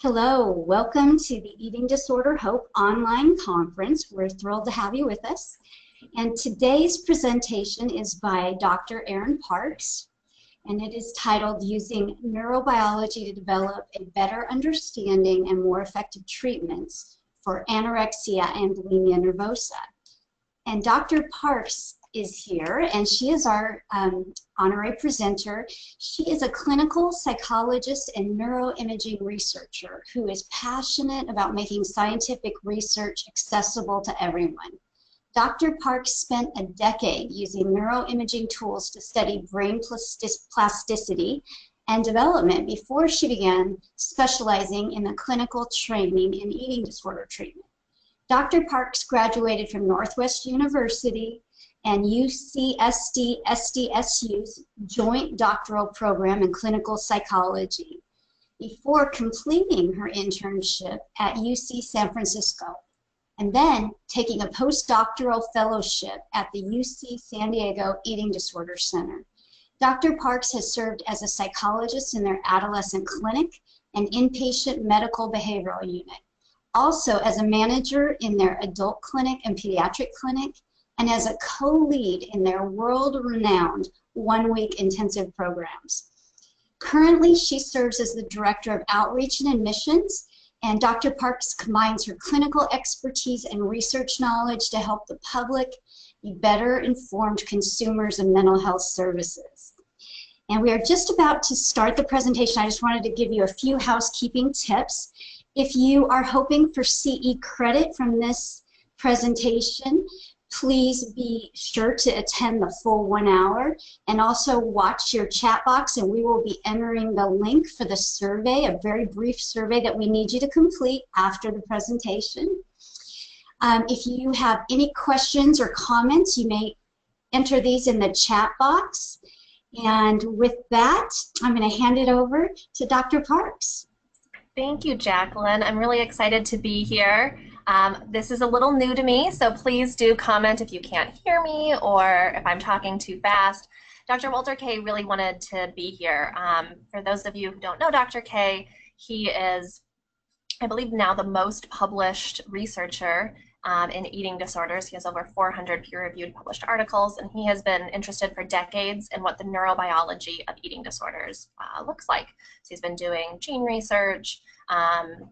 Hello, welcome to the Eating Disorder Hope online conference. We're thrilled to have you with us. And today's presentation is by Dr. Erin Parks, and it is titled Using Neurobiology to Develop a Better Understanding and More Effective Treatments for Anorexia and Bulimia Nervosa. And Dr. Parks is here, and she is our um, honorary presenter. She is a clinical psychologist and neuroimaging researcher who is passionate about making scientific research accessible to everyone. Dr. Parks spent a decade using neuroimaging tools to study brain plasticity and development before she began specializing in the clinical training in eating disorder treatment. Dr. Parks graduated from Northwest University and UCSD SDSU's joint doctoral program in clinical psychology before completing her internship at UC San Francisco and then taking a postdoctoral fellowship at the UC San Diego Eating Disorder Center. Dr. Parks has served as a psychologist in their adolescent clinic and inpatient medical behavioral unit, also as a manager in their adult clinic and pediatric clinic, and as a co-lead in their world-renowned one-week intensive programs. Currently, she serves as the Director of Outreach and Admissions, and Dr. Parks combines her clinical expertise and research knowledge to help the public be better informed consumers of mental health services. And we are just about to start the presentation. I just wanted to give you a few housekeeping tips. If you are hoping for CE credit from this presentation, please be sure to attend the full one hour and also watch your chat box and we will be entering the link for the survey, a very brief survey that we need you to complete after the presentation. Um, if you have any questions or comments, you may enter these in the chat box. And with that, I'm going to hand it over to Dr. Parks. Thank you, Jacqueline. I'm really excited to be here. Um, this is a little new to me, so please do comment if you can't hear me or if I'm talking too fast. Dr. Walter Kaye really wanted to be here. Um, for those of you who don't know Dr. Kaye, he is, I believe, now the most published researcher um, in eating disorders. He has over 400 peer-reviewed published articles, and he has been interested for decades in what the neurobiology of eating disorders uh, looks like. So he's been doing gene research, um,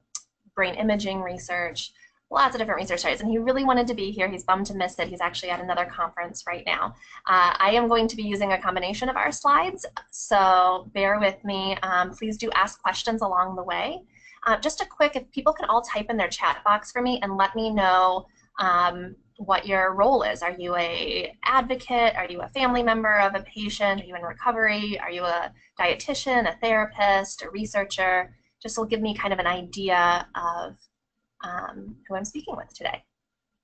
brain imaging research, lots of different research studies, and he really wanted to be here. He's bummed to miss it. He's actually at another conference right now. Uh, I am going to be using a combination of our slides, so bear with me. Um, please do ask questions along the way. Uh, just a quick, if people can all type in their chat box for me and let me know um, what your role is. Are you a advocate? Are you a family member of a patient? Are you in recovery? Are you a dietitian, a therapist, a researcher? Just will give me kind of an idea of um, who I'm speaking with today,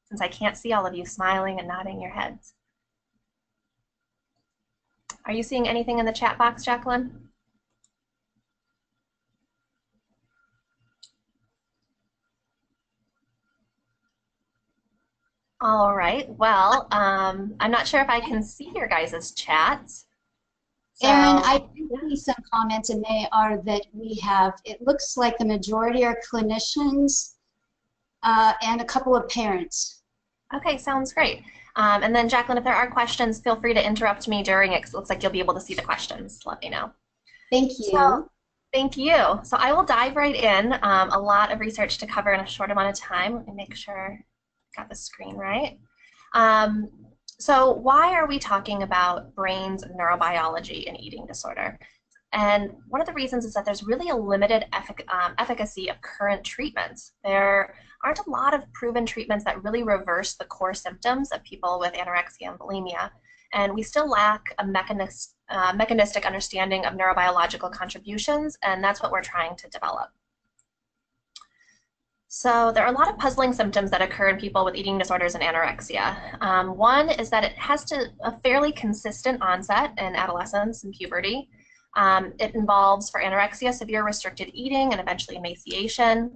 since I can't see all of you smiling and nodding your heads. Are you seeing anything in the chat box, Jacqueline? All right, well, um, I'm not sure if I can see your guys' chats. So. Erin, I see some comments, and they are that we have, it looks like the majority are clinicians uh, and a couple of parents. Okay, sounds great. Um, and then, Jacqueline, if there are questions, feel free to interrupt me during it. It looks like you'll be able to see the questions. Let me know. Thank you. So, thank you. So I will dive right in. Um, a lot of research to cover in a short amount of time. Let me make sure I got the screen right. Um, so why are we talking about brains neurobiology and eating disorder? And one of the reasons is that there's really a limited effic um, efficacy of current treatments. There aren't a lot of proven treatments that really reverse the core symptoms of people with anorexia and bulimia. And we still lack a uh, mechanistic understanding of neurobiological contributions, and that's what we're trying to develop. So there are a lot of puzzling symptoms that occur in people with eating disorders and anorexia. Um, one is that it has to a fairly consistent onset in adolescence and puberty. Um, it involves, for anorexia, severe restricted eating and eventually emaciation.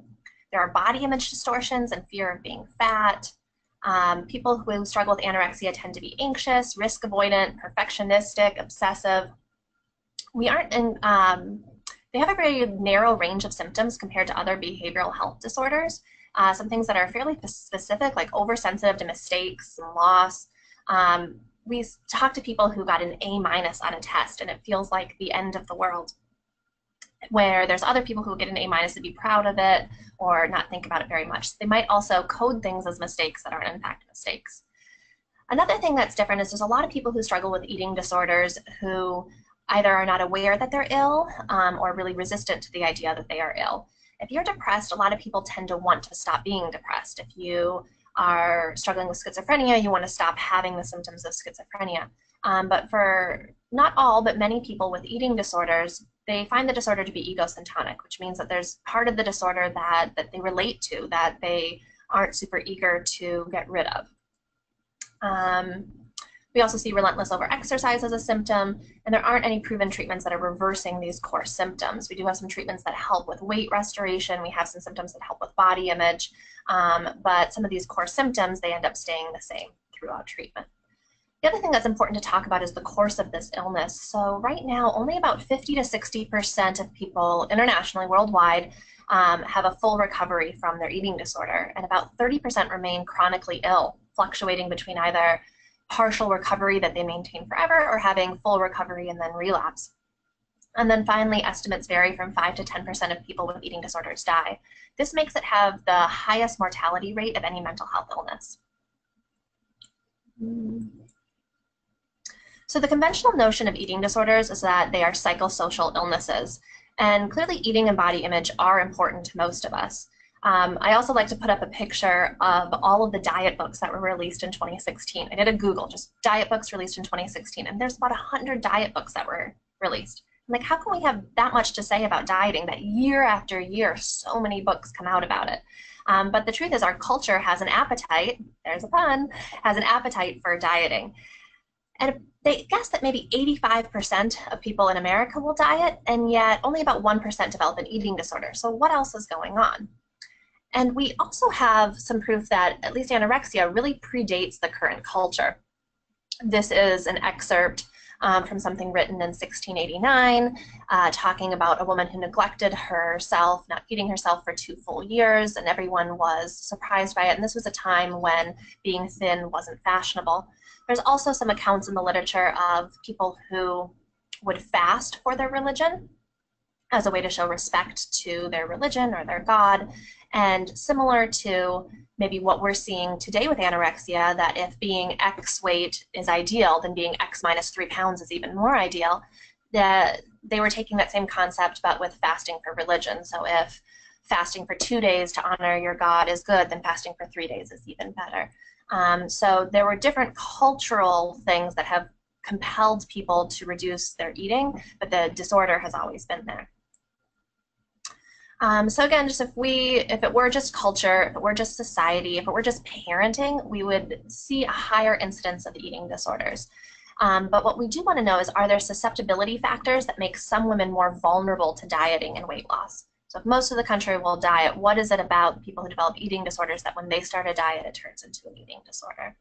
There are body image distortions and fear of being fat. Um, people who struggle with anorexia tend to be anxious, risk avoidant, perfectionistic, obsessive. We aren't in, um, they have a very narrow range of symptoms compared to other behavioral health disorders. Uh, some things that are fairly specific, like oversensitive to mistakes and loss. Um, we talk to people who got an A minus on a test, and it feels like the end of the world. Where there's other people who get an A minus and be proud of it or not think about it very much. They might also code things as mistakes that aren't in fact mistakes. Another thing that's different is there's a lot of people who struggle with eating disorders who either are not aware that they're ill um, or really resistant to the idea that they are ill. If you're depressed, a lot of people tend to want to stop being depressed. If you are struggling with schizophrenia, you want to stop having the symptoms of schizophrenia. Um, but for not all, but many people with eating disorders, they find the disorder to be egosyntonic, which means that there's part of the disorder that, that they relate to, that they aren't super eager to get rid of. Um, we also see relentless overexercise as a symptom, and there aren't any proven treatments that are reversing these core symptoms. We do have some treatments that help with weight restoration. We have some symptoms that help with body image, um, but some of these core symptoms, they end up staying the same throughout treatment. The other thing that's important to talk about is the course of this illness. So right now, only about 50 to 60% of people internationally, worldwide, um, have a full recovery from their eating disorder, and about 30% remain chronically ill, fluctuating between either partial recovery that they maintain forever or having full recovery and then relapse. And then finally, estimates vary from 5 to 10% of people with eating disorders die. This makes it have the highest mortality rate of any mental health illness. So the conventional notion of eating disorders is that they are psychosocial illnesses. And clearly eating and body image are important to most of us. Um, I also like to put up a picture of all of the diet books that were released in 2016. I did a Google, just diet books released in 2016, and there's about 100 diet books that were released. I'm like, how can we have that much to say about dieting that year after year, so many books come out about it? Um, but the truth is, our culture has an appetite, there's a pun, has an appetite for dieting. And they guess that maybe 85% of people in America will diet, and yet only about 1% develop an eating disorder. So, what else is going on? And we also have some proof that at least anorexia really predates the current culture. This is an excerpt um, from something written in 1689, uh, talking about a woman who neglected herself, not feeding herself for two full years, and everyone was surprised by it. And this was a time when being thin wasn't fashionable. There's also some accounts in the literature of people who would fast for their religion as a way to show respect to their religion or their God. And similar to maybe what we're seeing today with anorexia, that if being X weight is ideal, then being X minus three pounds is even more ideal, that they were taking that same concept but with fasting for religion. So if fasting for two days to honor your God is good, then fasting for three days is even better. Um, so there were different cultural things that have compelled people to reduce their eating, but the disorder has always been there. Um, so again, just if we, if it were just culture, if it were just society, if it were just parenting, we would see a higher incidence of the eating disorders. Um, but what we do want to know is, are there susceptibility factors that make some women more vulnerable to dieting and weight loss? So if most of the country will diet, what is it about people who develop eating disorders that when they start a diet, it turns into an eating disorder?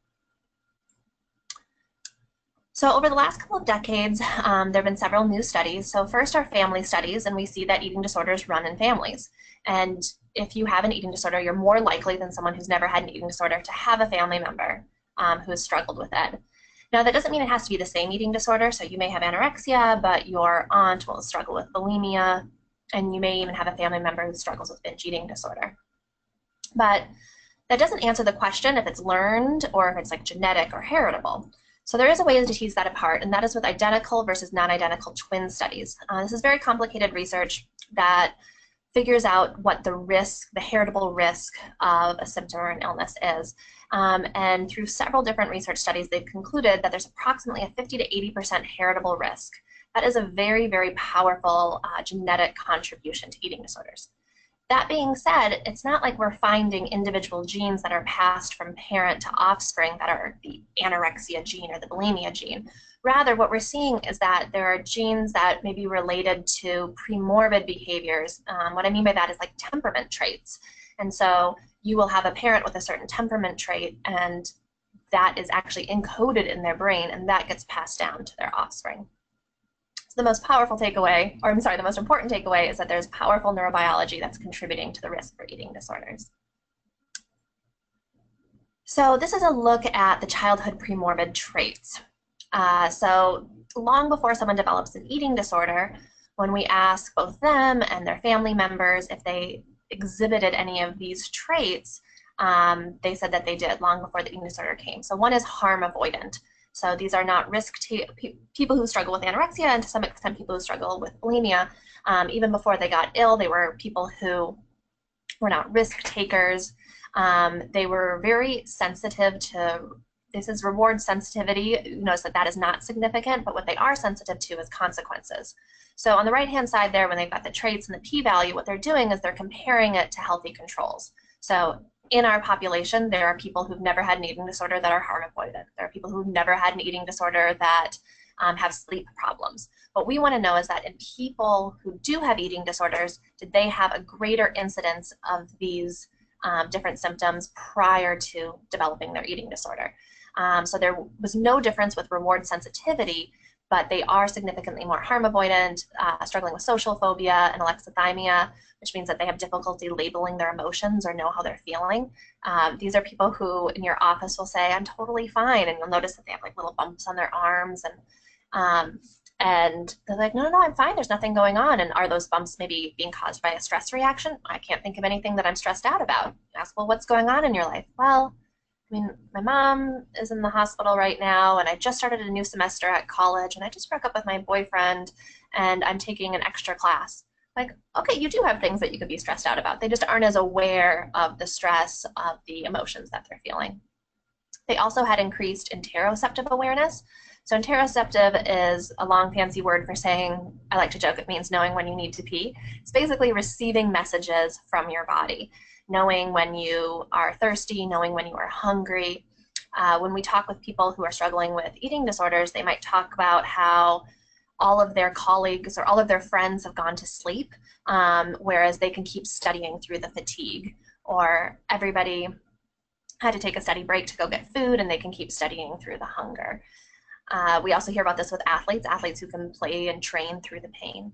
So over the last couple of decades, um, there have been several new studies. So first are family studies, and we see that eating disorders run in families. And if you have an eating disorder, you're more likely than someone who's never had an eating disorder to have a family member um, who has struggled with it. Now, that doesn't mean it has to be the same eating disorder. So you may have anorexia, but your aunt will struggle with bulimia, and you may even have a family member who struggles with binge eating disorder. But that doesn't answer the question if it's learned or if it's like genetic or heritable. So there is a way to tease that apart, and that is with identical versus non-identical twin studies. Uh, this is very complicated research that figures out what the risk, the heritable risk of a symptom or an illness is. Um, and through several different research studies, they've concluded that there's approximately a 50 to 80% heritable risk. That is a very, very powerful uh, genetic contribution to eating disorders. That being said, it's not like we're finding individual genes that are passed from parent to offspring that are the anorexia gene or the bulimia gene. Rather, what we're seeing is that there are genes that may be related to premorbid behaviors. Um, what I mean by that is like temperament traits. And so you will have a parent with a certain temperament trait, and that is actually encoded in their brain, and that gets passed down to their offspring. The most powerful takeaway, or I'm sorry, the most important takeaway is that there's powerful neurobiology that's contributing to the risk for eating disorders. So this is a look at the childhood premorbid traits. Uh, so long before someone develops an eating disorder, when we ask both them and their family members if they exhibited any of these traits, um, they said that they did long before the eating disorder came. So one is harm avoidant. So these are not risk pe people who struggle with anorexia and to some extent people who struggle with bulimia. Um, even before they got ill, they were people who were not risk takers. Um, they were very sensitive to this is reward sensitivity. You notice that that is not significant, but what they are sensitive to is consequences. So on the right-hand side there, when they've got the traits and the p-value, what they're doing is they're comparing it to healthy controls. So in our population, there are people who've never had an eating disorder that are harm avoidant. There are people who've never had an eating disorder that um, have sleep problems. What we want to know is that in people who do have eating disorders, did they have a greater incidence of these um, different symptoms prior to developing their eating disorder? Um, so there was no difference with reward sensitivity, but they are significantly more harm avoidant, uh, struggling with social phobia and alexithymia, which means that they have difficulty labeling their emotions or know how they're feeling. Um, these are people who in your office will say, I'm totally fine, and you'll notice that they have like little bumps on their arms and um, and they're like, no, no, no, I'm fine. There's nothing going on. And are those bumps maybe being caused by a stress reaction? I can't think of anything that I'm stressed out about. You ask, well, what's going on in your life? Well, I mean, my mom is in the hospital right now, and I just started a new semester at college, and I just broke up with my boyfriend, and I'm taking an extra class. Like, okay, you do have things that you could be stressed out about. They just aren't as aware of the stress of the emotions that they're feeling. They also had increased interoceptive awareness. So interoceptive is a long fancy word for saying, I like to joke, it means knowing when you need to pee. It's basically receiving messages from your body knowing when you are thirsty, knowing when you are hungry. Uh, when we talk with people who are struggling with eating disorders, they might talk about how all of their colleagues or all of their friends have gone to sleep, um, whereas they can keep studying through the fatigue, or everybody had to take a study break to go get food and they can keep studying through the hunger. Uh, we also hear about this with athletes, athletes who can play and train through the pain.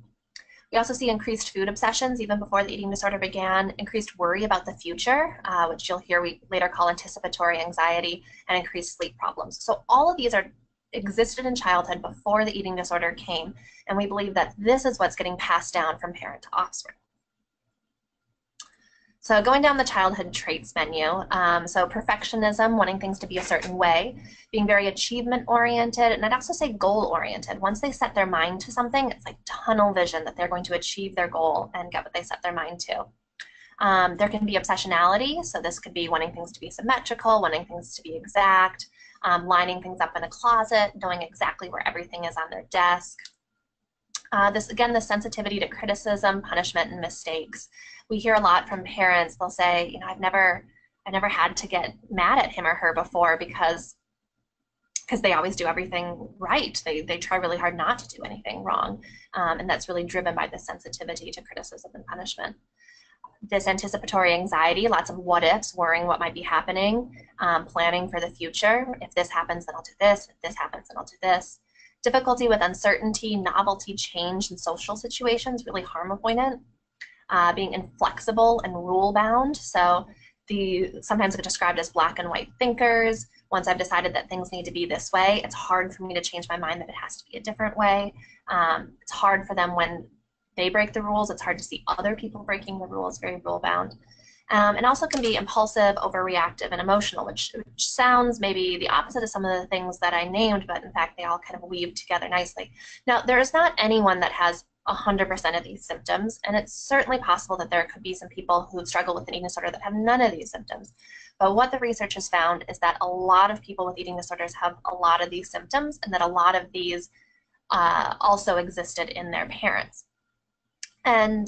We also see increased food obsessions even before the eating disorder began, increased worry about the future, uh, which you'll hear we later call anticipatory anxiety, and increased sleep problems. So all of these are existed in childhood before the eating disorder came, and we believe that this is what's getting passed down from parent to offspring. So going down the childhood traits menu, um, so perfectionism, wanting things to be a certain way, being very achievement oriented, and I'd also say goal oriented. Once they set their mind to something, it's like tunnel vision that they're going to achieve their goal and get what they set their mind to. Um, there can be obsessionality, so this could be wanting things to be symmetrical, wanting things to be exact, um, lining things up in a closet, knowing exactly where everything is on their desk. Uh, this again, the sensitivity to criticism, punishment, and mistakes we hear a lot from parents. They'll say, you know, I've never, I never had to get mad at him or her before because because they always do everything right. They, they try really hard not to do anything wrong. Um, and that's really driven by the sensitivity to criticism and punishment. This anticipatory anxiety, lots of what ifs, worrying what might be happening, um, planning for the future. If this happens, then I'll do this. If this happens, then I'll do this. Difficulty with uncertainty, novelty, change, and social situations, really harm avoidant uh, being inflexible and rule bound. So the sometimes get described as black and white thinkers. Once I've decided that things need to be this way, it's hard for me to change my mind that it has to be a different way. Um, it's hard for them when they break the rules. It's hard to see other people breaking the rules, very rule bound. Um, and also can be impulsive, overreactive, and emotional, which, which, sounds maybe the opposite of some of the things that I named, but in fact they all kind of weave together nicely. Now, there is not anyone that has 100% of these symptoms, and it's certainly possible that there could be some people who struggle with an eating disorder that have none of these symptoms. But what the research has found is that a lot of people with eating disorders have a lot of these symptoms, and that a lot of these uh, also existed in their parents. And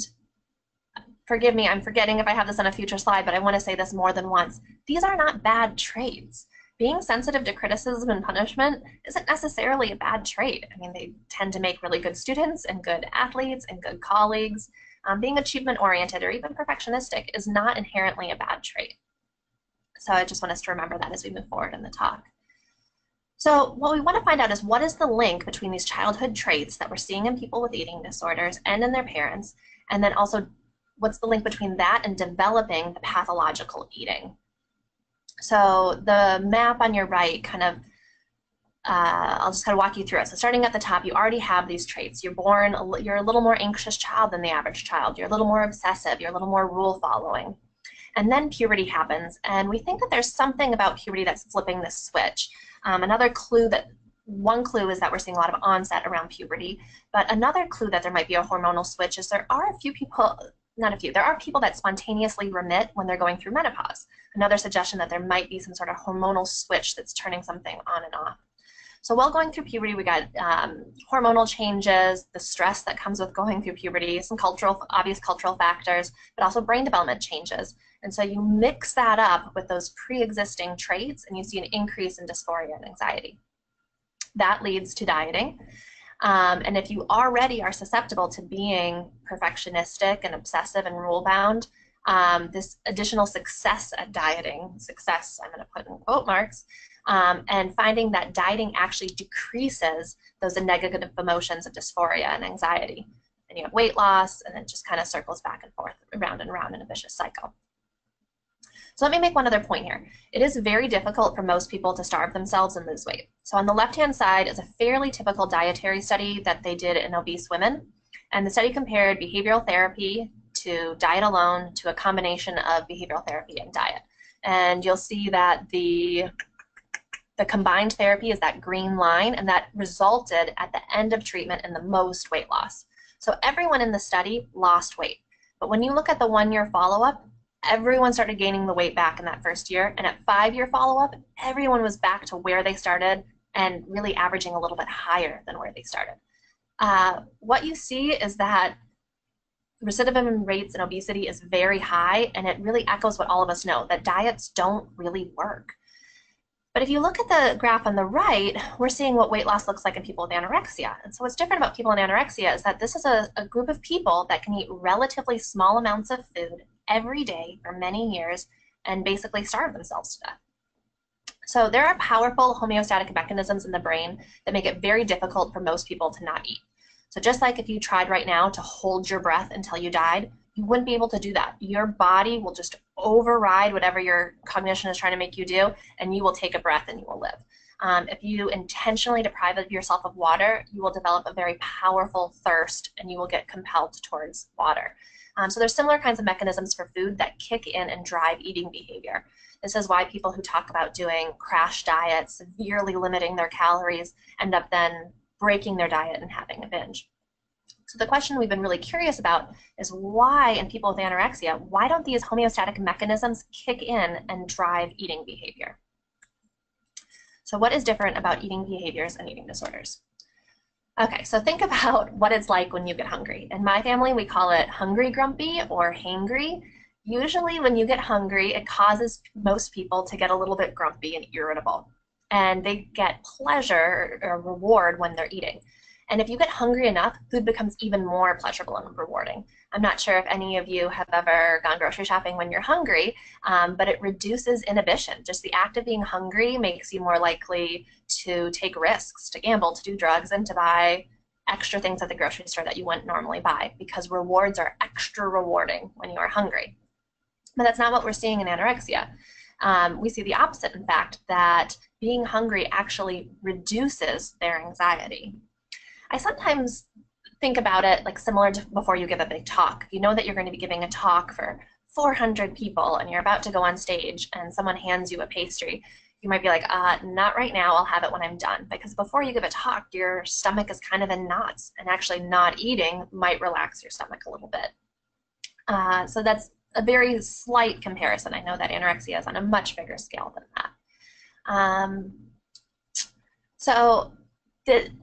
forgive me, I'm forgetting if I have this on a future slide, but I want to say this more than once. These are not bad traits being sensitive to criticism and punishment isn't necessarily a bad trait. I mean, they tend to make really good students and good athletes and good colleagues. Um, being achievement oriented or even perfectionistic is not inherently a bad trait. So I just want us to remember that as we move forward in the talk. So what we want to find out is what is the link between these childhood traits that we're seeing in people with eating disorders and in their parents, and then also what's the link between that and developing the pathological eating. So the map on your right kind of, uh, I'll just kind of walk you through it. So starting at the top, you already have these traits. You're born, you're a little more anxious child than the average child. You're a little more obsessive. You're a little more rule following. And then puberty happens, and we think that there's something about puberty that's flipping this switch. Um, another clue that one clue is that we're seeing a lot of onset around puberty, but another clue that there might be a hormonal switch is there are a few people, not a few, there are people that spontaneously remit when they're going through menopause. Another suggestion that there might be some sort of hormonal switch that's turning something on and off. So while going through puberty, we got um, hormonal changes, the stress that comes with going through puberty, some cultural, obvious cultural factors, but also brain development changes. And so you mix that up with those pre-existing traits and you see an increase in dysphoria and anxiety. That leads to dieting. Um, and if you already are susceptible to being perfectionistic and obsessive and rule bound, um, this additional success at dieting, success I'm going to put in quote marks, um, and finding that dieting actually decreases those negative emotions of dysphoria and anxiety. And you have weight loss, and it just kind of circles back and forth, around and around in a vicious cycle. So let me make one other point here. It is very difficult for most people to starve themselves and lose weight. So on the left-hand side is a fairly typical dietary study that they did in obese women. And the study compared behavioral therapy to diet alone to a combination of behavioral therapy and diet. And you'll see that the the combined therapy is that green line, and that resulted at the end of treatment in the most weight loss. So everyone in the study lost weight. But when you look at the one-year follow-up, everyone started gaining the weight back in that first year. And at five year follow up, everyone was back to where they started and really averaging a little bit higher than where they started. Uh, what you see is that recidivism rates in obesity is very high, and it really echoes what all of us know that diets don't really work. But if you look at the graph on the right, we're seeing what weight loss looks like in people with anorexia. And so what's different about people in anorexia is that this is a, a group of people that can eat relatively small amounts of food every day for many years and basically starve themselves to death. So there are powerful homeostatic mechanisms in the brain that make it very difficult for most people to not eat. So just like if you tried right now to hold your breath until you died, you wouldn't be able to do that. Your body will just override whatever your cognition is trying to make you do, and you will take a breath and you will live. Um, if you intentionally deprive yourself of water, you will develop a very powerful thirst and you will get compelled towards water. Um, so there's similar kinds of mechanisms for food that kick in and drive eating behavior. This is why people who talk about doing crash diets, severely limiting their calories, end up then breaking their diet and having a binge. So the question we've been really curious about is why in people with anorexia, why don't these homeostatic mechanisms kick in and drive eating behavior? So what is different about eating behaviors and eating disorders? Okay, so think about what it's like when you get hungry. In my family, we call it hungry grumpy or hangry. Usually when you get hungry, it causes most people to get a little bit grumpy and irritable. And they get pleasure or reward when they're eating. And if you get hungry enough, food becomes even more pleasurable and rewarding. I'm not sure if any of you have ever gone grocery shopping when you're hungry, um, but it reduces inhibition. Just the act of being hungry makes you more likely to take risks, to gamble, to do drugs, and to buy extra things at the grocery store that you wouldn't normally buy because rewards are extra rewarding when you are hungry. But that's not what we're seeing in anorexia. Um, we see the opposite, in fact, that being hungry actually reduces their anxiety. I sometimes think about it like similar to before you give a big talk. You know that you're going to be giving a talk for 400 people and you're about to go on stage and someone hands you a pastry. You might be like, uh, not right now, I'll have it when I'm done. Because before you give a talk, your stomach is kind of in knots, and actually not eating might relax your stomach a little bit. Uh, so that's a very slight comparison. I know that anorexia is on a much bigger scale than that. Um, so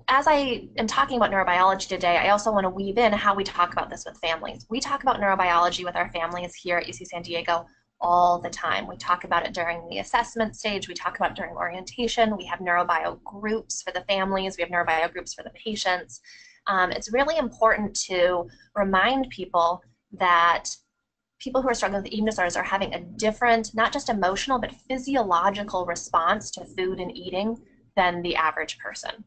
as I am talking about neurobiology today, I also want to weave in how we talk about this with families. We talk about neurobiology with our families here at UC San Diego all the time. We talk about it during the assessment stage, we talk about it during orientation, we have neurobio groups for the families, we have neurobio groups for the patients. Um, it's really important to remind people that people who are struggling with eating disorders are having a different, not just emotional, but physiological response to food and eating than the average person.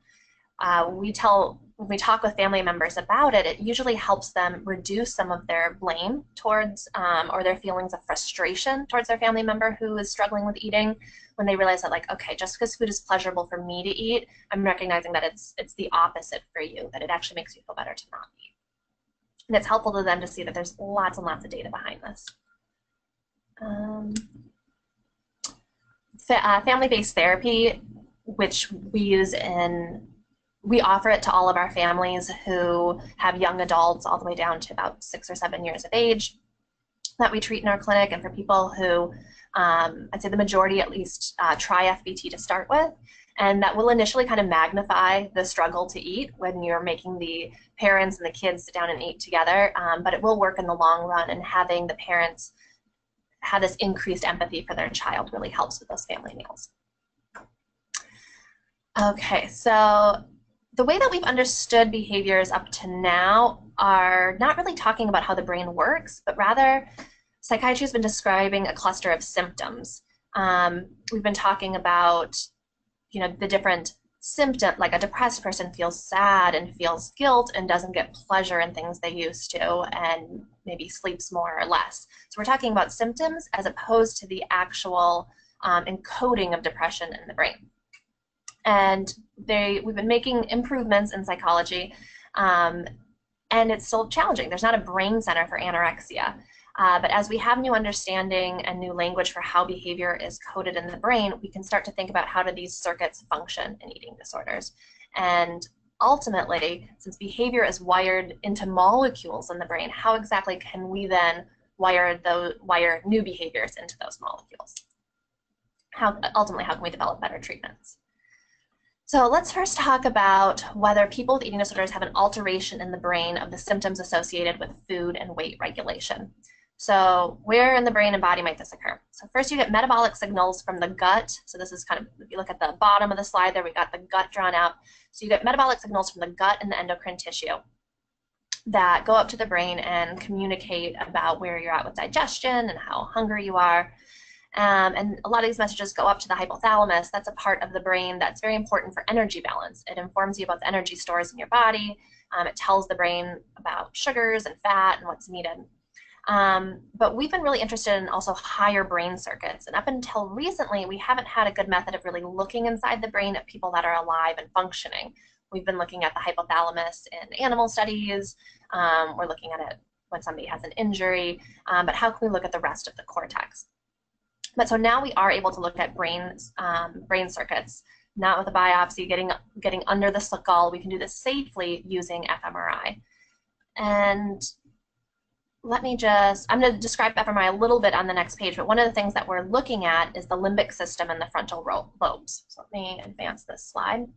Uh, we tell when we talk with family members about it, it usually helps them reduce some of their blame towards um, or their feelings of frustration towards their family member who is struggling with eating when they realize that like okay just because food is pleasurable for me to eat i'm recognizing that it's it's the opposite for you that it actually makes you feel better to not eat and it's helpful to them to see that there's lots and lots of data behind this. Um, uh, family-based therapy which we use in we offer it to all of our families who have young adults all the way down to about six or seven years of age that we treat in our clinic and for people who um, I'd say the majority at least uh, try FBT to start with and that will initially kind of magnify the struggle to eat when you're making the parents and the kids sit down and eat together um, but it will work in the long run and having the parents have this increased empathy for their child really helps with those family meals okay so the way that we've understood behaviors up to now are not really talking about how the brain works, but rather psychiatry has been describing a cluster of symptoms. Um, we've been talking about, you know, the different symptom like a depressed person feels sad and feels guilt and doesn't get pleasure in things they used to and maybe sleeps more or less. So we're talking about symptoms as opposed to the actual um, encoding of depression in the brain and they we've been making improvements in psychology, um, and it's still challenging. There's not a brain center for anorexia. Uh, but as we have new understanding and new language for how behavior is coded in the brain, we can start to think about how do these circuits function in eating disorders. And ultimately, since behavior is wired into molecules in the brain, how exactly can we then wire those wire new behaviors into those molecules? How ultimately how can we develop better treatments? So let's first talk about whether people with eating disorders have an alteration in the brain of the symptoms associated with food and weight regulation. So where in the brain and body might this occur? So first you get metabolic signals from the gut. So this is kind of, if you look at the bottom of the slide there, we got the gut drawn out. So you get metabolic signals from the gut and the endocrine tissue that go up to the brain and communicate about where you're at with digestion and how hungry you are. Um, and a lot of these messages go up to the hypothalamus. That's a part of the brain that's very important for energy balance. It informs you about the energy stores in your body. Um, it tells the brain about sugars and fat and what's needed. Um, but we've been really interested in also higher brain circuits. And up until recently, we haven't had a good method of really looking inside the brain of people that are alive and functioning. We've been looking at the hypothalamus in animal studies. Um, we're looking at it when somebody has an injury. Um, but how can we look at the rest of the cortex? But so now we are able to look at brain, um, brain circuits, not with a biopsy, getting, getting under the skull. We can do this safely using fMRI. And let me just, I'm going to describe fMRI a little bit on the next page, but one of the things that we're looking at is the limbic system and the frontal lobes. So let me advance this slide.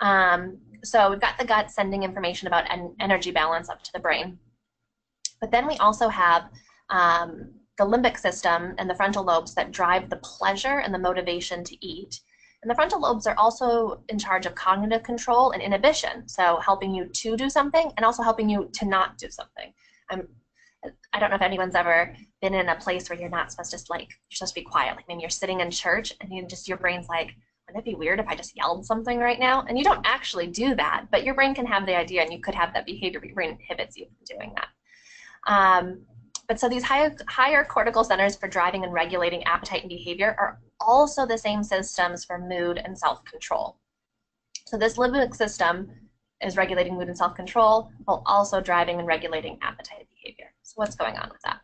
Um, so we've got the gut sending information about en energy balance up to the brain. But then we also have um, the limbic system and the frontal lobes that drive the pleasure and the motivation to eat. And the frontal lobes are also in charge of cognitive control and inhibition, so helping you to do something and also helping you to not do something. I'm, I don't know if anyone's ever been in a place where you're not supposed to like you're supposed to be quiet. Like maybe you're sitting in church and you just your brain's like, wouldn't it be weird if I just yelled something right now? And you don't actually do that, but your brain can have the idea and you could have that behavior, but your brain inhibits you from doing that. Um, but so these higher, higher cortical centers for driving and regulating appetite and behavior are also the same systems for mood and self-control. So this limbic system is regulating mood and self-control while also driving and regulating appetite. What's going on with that?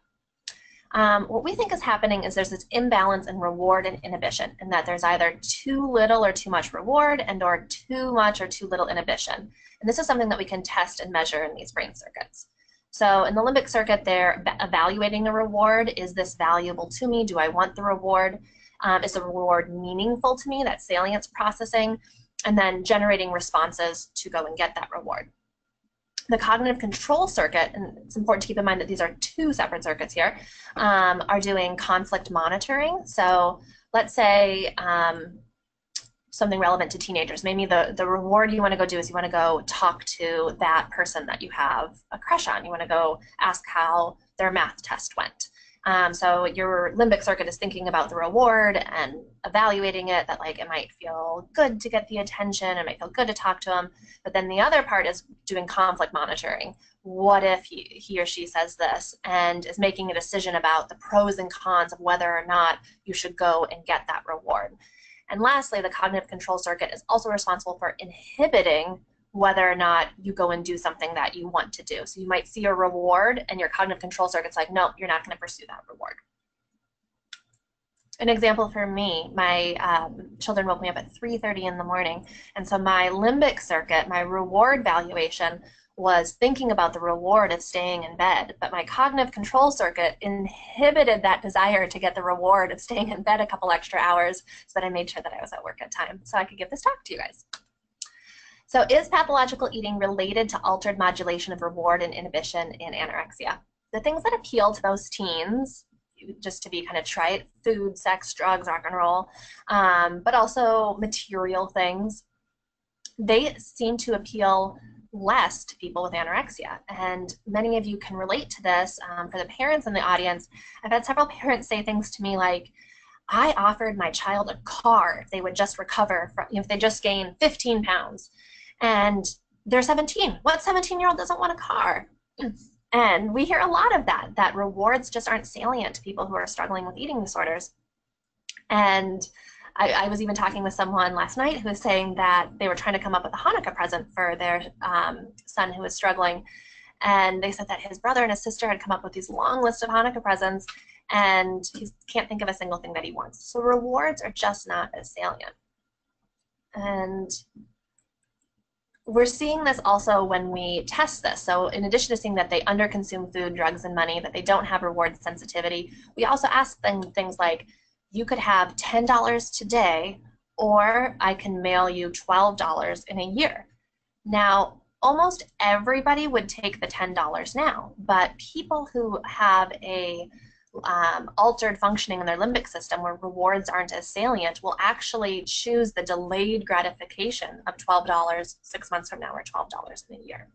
Um, what we think is happening is there's this imbalance in reward and inhibition, and that there's either too little or too much reward and or too much or too little inhibition. And this is something that we can test and measure in these brain circuits. So in the limbic circuit, they're evaluating the reward. Is this valuable to me? Do I want the reward? Um, is the reward meaningful to me? That salience processing, and then generating responses to go and get that reward. The cognitive control circuit, and it's important to keep in mind that these are two separate circuits here, um, are doing conflict monitoring. So let's say um, something relevant to teenagers. Maybe the, the reward you want to go do is you want to go talk to that person that you have a crush on. You want to go ask how their math test went. Um, so your limbic circuit is thinking about the reward and evaluating it. That like it might feel good to get the attention, it might feel good to talk to him. But then the other part is doing conflict monitoring. What if he, he or she says this and is making a decision about the pros and cons of whether or not you should go and get that reward. And lastly, the cognitive control circuit is also responsible for inhibiting whether or not you go and do something that you want to do. So you might see a reward and your cognitive control circuit's like, no, you're not going to pursue that reward. An example for me, my um, children woke me up at 3.30 in the morning, and so my limbic circuit, my reward valuation, was thinking about the reward of staying in bed, but my cognitive control circuit inhibited that desire to get the reward of staying in bed a couple extra hours so that I made sure that I was at work at time so I could give this talk to you guys. So is pathological eating related to altered modulation of reward and inhibition in anorexia? The things that appeal to those teens, just to be kind of trite, food, sex, drugs, rock and roll, um, but also material things, they seem to appeal less to people with anorexia. And many of you can relate to this. Um, for the parents in the audience, I've had several parents say things to me like, I offered my child a car if they would just recover from, if they just gain 15 pounds and they're 17. What 17 year old doesn't want a car? And we hear a lot of that, that rewards just aren't salient to people who are struggling with eating disorders. And I, I, was even talking with someone last night who was saying that they were trying to come up with a Hanukkah present for their um, son who was struggling. And they said that his brother and his sister had come up with these long list of Hanukkah presents, and he can't think of a single thing that he wants. So rewards are just not as salient. And we're seeing this also when we test this. So in addition to seeing that they underconsume food, drugs, and money, that they don't have reward sensitivity, we also ask them things like, you could have $10 today, or I can mail you $12 in a year. Now, almost everybody would take the $10 now, but people who have a um, altered functioning in their limbic system where rewards aren't as salient will actually choose the delayed gratification of $12 six months from now or $12 in a year.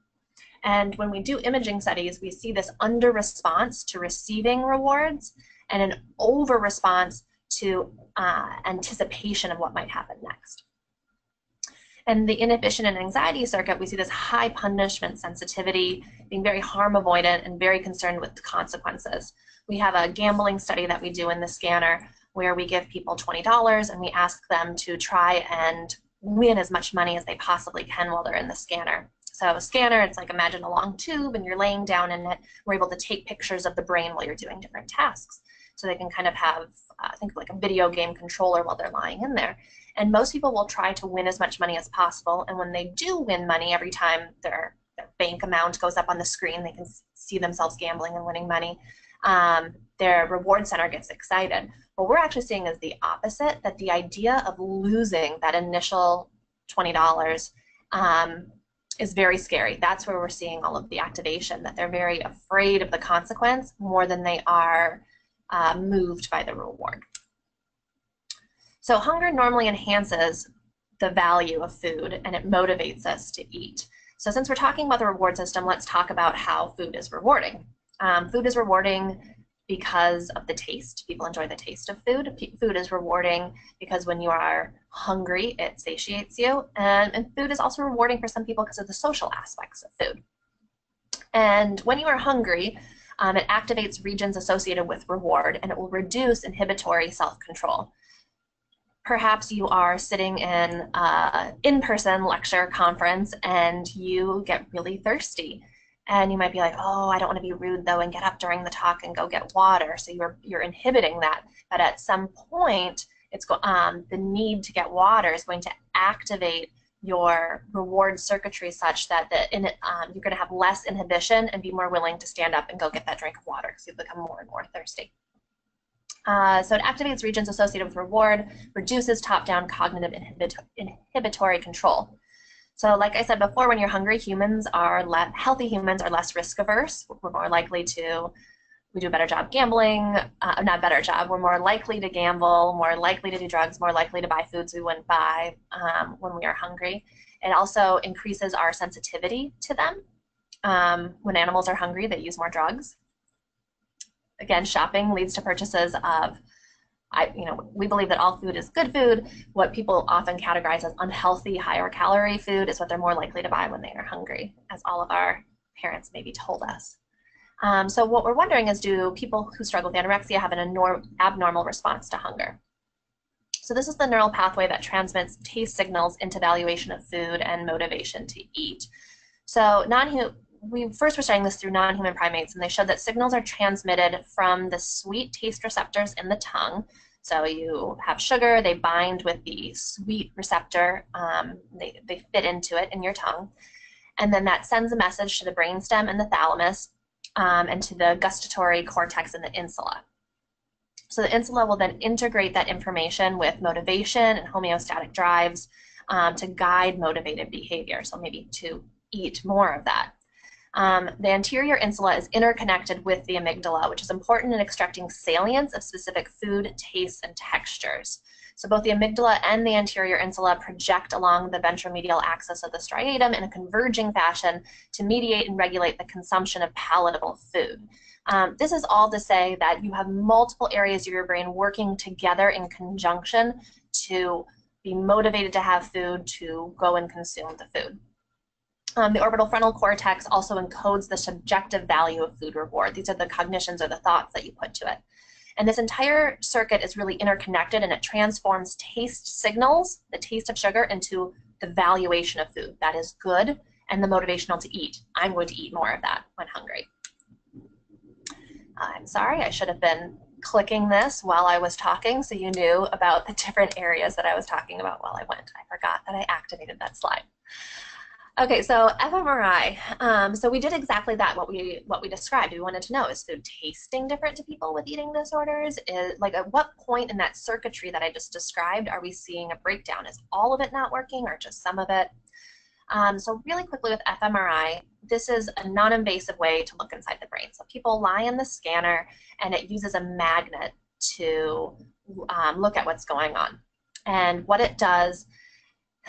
And when we do imaging studies, we see this under response to receiving rewards and an over response to uh, anticipation of what might happen next. And the inhibition and anxiety circuit, we see this high punishment sensitivity, being very harm avoidant and very concerned with the consequences. We have a gambling study that we do in the scanner where we give people $20 and we ask them to try and win as much money as they possibly can while they're in the scanner. So a scanner, it's like imagine a long tube and you're laying down in it. We're able to take pictures of the brain while you're doing different tasks. So they can kind of have, uh, think like a video game controller while they're lying in there. And most people will try to win as much money as possible. And when they do win money, every time their, their bank amount goes up on the screen, they can see themselves gambling and winning money um, their reward center gets excited. What we're actually seeing is the opposite, that the idea of losing that initial $20 um, is very scary. That's where we're seeing all of the activation, that they're very afraid of the consequence more than they are uh, moved by the reward. So hunger normally enhances the value of food and it motivates us to eat. So since we're talking about the reward system, let's talk about how food is rewarding. Um, food is rewarding because of the taste. People enjoy the taste of food. P food is rewarding because when you are hungry, it satiates you. And, and food is also rewarding for some people because of the social aspects of food. And when you are hungry, um, it activates regions associated with reward and it will reduce inhibitory self-control. Perhaps you are sitting in an in-person lecture conference and you get really thirsty and you might be like oh i don't want to be rude though and get up during the talk and go get water so you're you're inhibiting that but at some point it's go, um, the need to get water is going to activate your reward circuitry such that the, in, um, you're going to have less inhibition and be more willing to stand up and go get that drink of water because you become more and more thirsty. Uh, so it activates regions associated with reward, reduces top-down cognitive inhibit inhibitory control. So like I said before, when you're hungry, humans are le- healthy humans are less risk averse. We're more likely to we do a better job gambling, uh, not better job. We're more likely to gamble, more likely to do drugs, more likely to buy foods we wouldn't buy um, when we are hungry. It also increases our sensitivity to them. Um, when animals are hungry, they use more drugs. again, shopping leads to purchases of I, you know, we believe that all food is good food. What people often categorize as unhealthy, higher calorie food is what they're more likely to buy when they are hungry, as all of our parents maybe told us. Um, so what we're wondering is, do people who struggle with anorexia have an abnormal response to hunger? So this is the neural pathway that transmits taste signals into valuation of food and motivation to eat. So non we first were studying this through non-human primates, and they showed that signals are transmitted from the sweet taste receptors in the tongue. So you have sugar, they bind with the sweet receptor, um, they, they fit into it in your tongue, and then that sends a message to the brainstem and the thalamus, um, and to the gustatory cortex and the insula. So the insula will then integrate that information with motivation and homeostatic drives um, to guide motivated behavior. So maybe to eat more of that. Um, the anterior insula is interconnected with the amygdala, which is important in extracting salience of specific food, tastes, and textures. So both the amygdala and the anterior insula project along the ventromedial axis of the striatum in a converging fashion to mediate and regulate the consumption of palatable food. Um, this is all to say that you have multiple areas of your brain working together in conjunction to be motivated to have food, to go and consume the food. Um, the orbital frontal cortex also encodes the subjective value of food reward. These are the cognitions or the thoughts that you put to it. And this entire circuit is really interconnected and it transforms taste signals, the taste of sugar, into the valuation of food. That is good and the motivational to eat. I'm going to eat more of that when hungry. I'm sorry, I should have been clicking this while I was talking so you knew about the different areas that I was talking about while I went. I forgot that I activated that slide. Okay, so fMRI. Um, so we did exactly that. What we what we described. We wanted to know is food tasting different to people with eating disorders? Is like at what point in that circuitry that I just described are we seeing a breakdown? Is all of it not working or just some of it? Um, so really quickly with fMRI, this is a non-invasive way to look inside the brain. So people lie in the scanner and it uses a magnet to um, look at what's going on. And what it does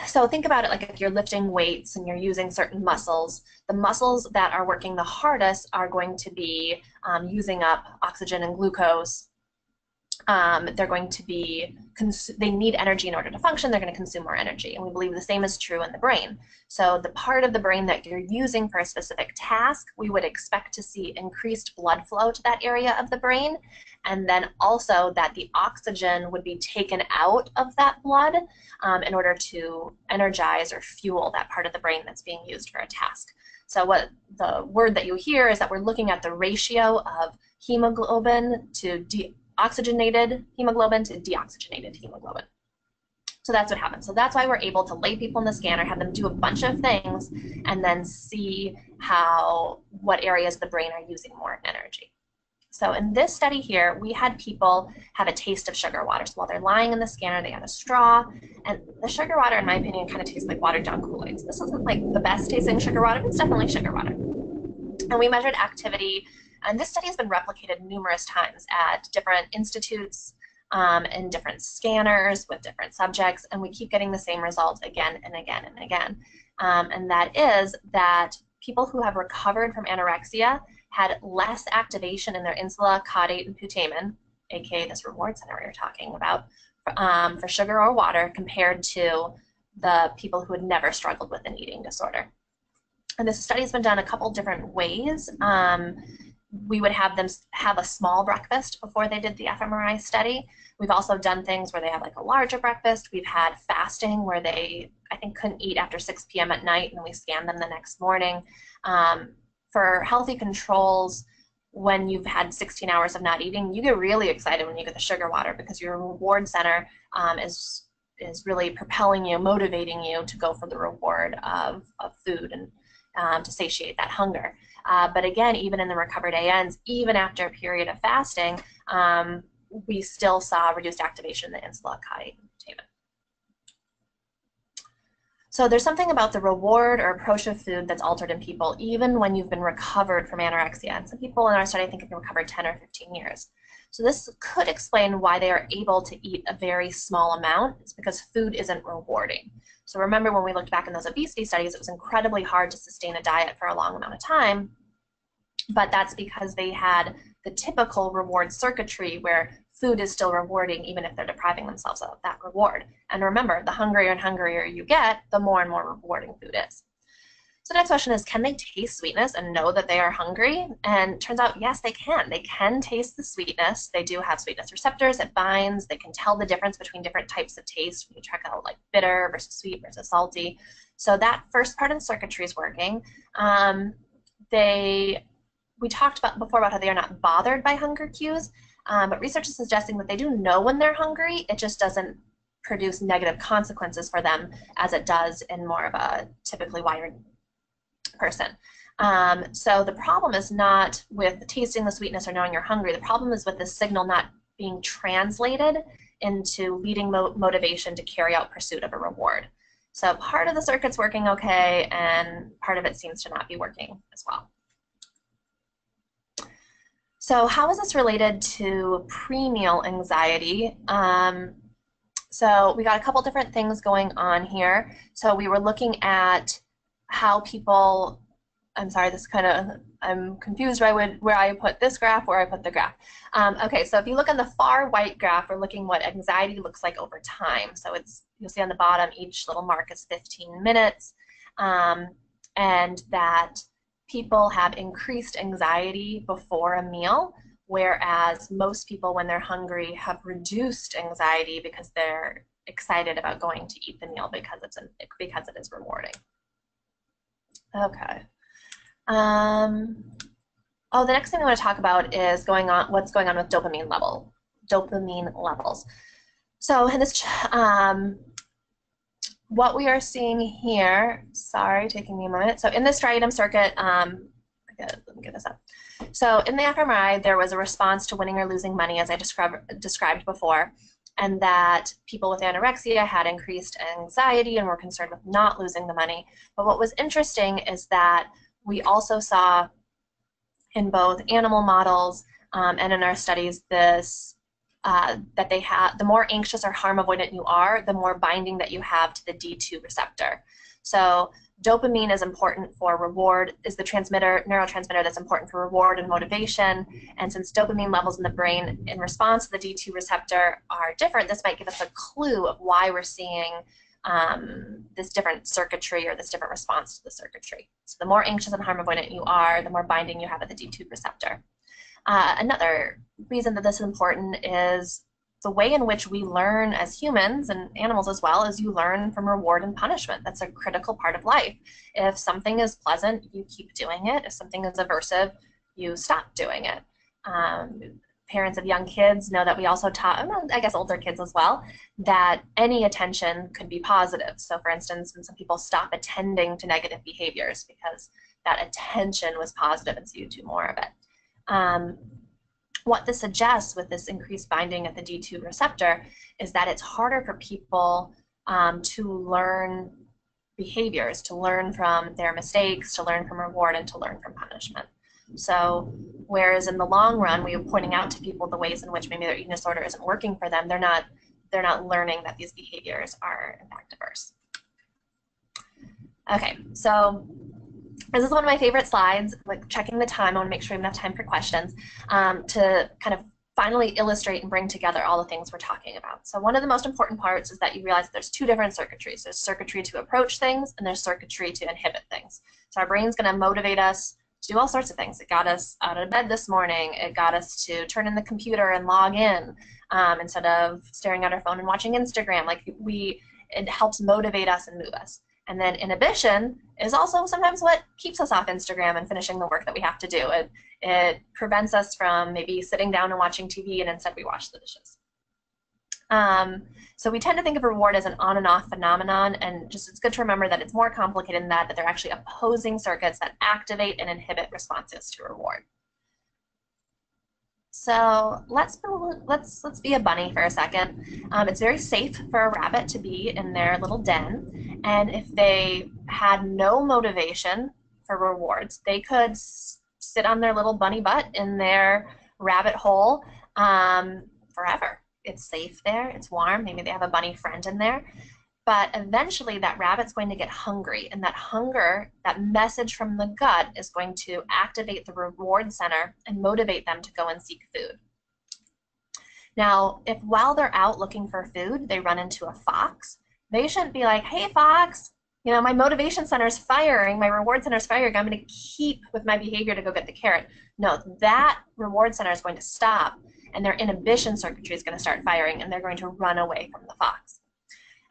so think about it like if you're lifting weights and you're using certain muscles, the muscles that are working the hardest are going to be um, using up oxygen and glucose. Um, they're going to be, they need energy in order to function, they're going to consume more energy. And we believe the same is true in the brain. So the part of the brain that you're using for a specific task, we would expect to see increased blood flow to that area of the brain. And then also that the oxygen would be taken out of that blood um, in order to energize or fuel that part of the brain that's being used for a task. So what the word that you hear is that we're looking at the ratio of hemoglobin to deoxygenated hemoglobin to deoxygenated hemoglobin. So that's what happens. So that's why we're able to lay people in the scanner, have them do a bunch of things, and then see how what areas of the brain are using more energy. So in this study here, we had people have a taste of sugar water. So while they're lying in the scanner, they had a straw. And the sugar water, in my opinion, kind of tastes like watered down Kool-Aid. So this isn't like the best tasting sugar water, but it's definitely sugar water. And we measured activity. And this study has been replicated numerous times at different institutes um, and different scanners with different subjects. And we keep getting the same result again and again and again. Um, and that is that people who have recovered from anorexia had less activation in their insula, caudate, and putamen, aka this reward center we were talking about, um, for sugar or water compared to the people who had never struggled with an eating disorder. And this study has been done a couple different ways. Um, we would have them have a small breakfast before they did the fMRI study. We've also done things where they have like a larger breakfast. We've had fasting where they, I think, couldn't eat after 6 p.m. at night and we scanned them the next morning. Um, for healthy controls, when you've had 16 hours of not eating, you get really excited when you get the sugar water because your reward center um, is is really propelling you, motivating you to go for the reward of, of food and um, to satiate that hunger. Uh, but again, even in the recovered ANs, even after a period of fasting, um, we still saw reduced activation in the insula caudate So there's something about the reward or approach of food that's altered in people, even when you've been recovered from anorexia. And some people in our study think have been recovered 10 or 15 years. So this could explain why they are able to eat a very small amount. It's because food isn't rewarding. So remember when we looked back in those obesity studies, it was incredibly hard to sustain a diet for a long amount of time. But that's because they had the typical reward circuitry where food is still rewarding even if they're depriving themselves of that reward. And remember, the hungrier and hungrier you get, the more and more rewarding food is. So the next question is, can they taste sweetness and know that they are hungry? And turns out, yes, they can. They can taste the sweetness. They do have sweetness receptors. It binds. They can tell the difference between different types of taste. We check out like bitter versus sweet versus salty. So that first part of the circuitry is working. Um, they, we talked about before about how they are not bothered by hunger cues, um, but research is suggesting that they do know when they're hungry. It just doesn't produce negative consequences for them as it does in more of a typically wired person. Um, so the problem is not with tasting the sweetness or knowing you're hungry. The problem is with the signal not being translated into leading mo motivation to carry out pursuit of a reward. So part of the circuit's working okay, and part of it seems to not be working as well. So how is this related to premeal anxiety? Um, so we got a couple different things going on here. So we were looking at how people, I'm sorry, this kind of, I'm confused where I, would, where I put this graph, where I put the graph. Um, okay, so if you look on the far right graph, we're looking what anxiety looks like over time. So it's, you'll see on the bottom, each little mark is 15 minutes, um, and that people have increased anxiety before a meal, whereas most people, when they're hungry, have reduced anxiety because they're excited about going to eat the meal because it's because it is rewarding. Okay. Um, oh, the next thing I want to talk about is going on what's going on with dopamine level, dopamine levels. So in this, um, what we are seeing here, sorry, taking me a moment. So in the striatum circuit, um, let me get this up. So in the fMRI, there was a response to winning or losing money, as I described described before and that people with anorexia had increased anxiety and were concerned with not losing the money. But what was interesting is that we also saw in both animal models um, and in our studies this uh, that they have the more anxious or harm avoidant you are, the more binding that you have to the D2 receptor. So dopamine is important for reward, is the transmitter, neurotransmitter that's important for reward and motivation. And since dopamine levels in the brain in response to the D2 receptor are different, this might give us a clue of why we're seeing um, this different circuitry or this different response to the circuitry. So the more anxious and harm avoidant you are, the more binding you have at the D2 receptor. Uh, another reason that this is important is the way in which we learn as humans and animals as well is you learn from reward and punishment. That's a critical part of life. If something is pleasant, you keep doing it. If something is aversive, you stop doing it. Um, parents of young kids know that we also taught, I guess older kids as well, that any attention could be positive. So for instance, when some people stop attending to negative behaviors because that attention was positive and so you do more of it. Um, what this suggests with this increased binding at the D2 receptor is that it's harder for people um, to learn behaviors, to learn from their mistakes, to learn from reward, and to learn from punishment. So, whereas in the long run, we are pointing out to people the ways in which maybe their eating disorder isn't working for them, they're not they're not learning that these behaviors are in fact diverse. Okay, so this is one of my favorite slides, like checking the time. I want to make sure we have enough time for questions um, to kind of finally illustrate and bring together all the things we're talking about. So one of the most important parts is that you realize that there's two different circuitries. There's circuitry to approach things and there's circuitry to inhibit things. So our brain's going to motivate us to do all sorts of things. It got us out of bed this morning. It got us to turn in the computer and log in um, instead of staring at our phone and watching Instagram. Like we, it helps motivate us and move us. And then inhibition is also sometimes what keeps us off Instagram and finishing the work that we have to do. It, it prevents us from maybe sitting down and watching TV and instead we wash the dishes. Um, so we tend to think of reward as an on and off phenomenon, and just it's good to remember that it's more complicated than that, that they're actually opposing circuits that activate and inhibit responses to reward. So let's let's let's be a bunny for a second. Um, it's very safe for a rabbit to be in their little den, and if they had no motivation for rewards, they could sit on their little bunny butt in their rabbit hole um, forever. It's safe there. It's warm. Maybe they have a bunny friend in there. But eventually, that rabbit's going to get hungry, and that hunger, that message from the gut, is going to activate the reward center and motivate them to go and seek food. Now, if while they're out looking for food, they run into a fox, they shouldn't be like, hey, fox, you know, my motivation center is firing, my reward center is firing, I'm going to keep with my behavior to go get the carrot. No, that reward center is going to stop, and their inhibition circuitry is going to start firing, and they're going to run away from the fox.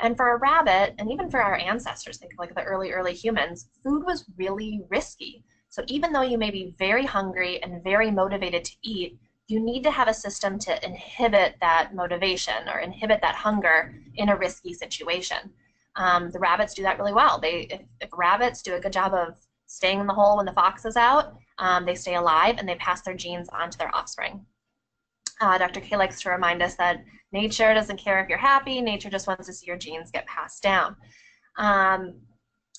And for a rabbit, and even for our ancestors, think of like the early, early humans, food was really risky. So even though you may be very hungry and very motivated to eat, you need to have a system to inhibit that motivation or inhibit that hunger in a risky situation. Um, the rabbits do that really well. They, if, if, rabbits do a good job of staying in the hole when the fox is out, um, they stay alive and they pass their genes on to their offspring. Uh, Dr. Kaye likes to remind us that nature doesn't care if you're happy, nature just wants to see your genes get passed down. Um,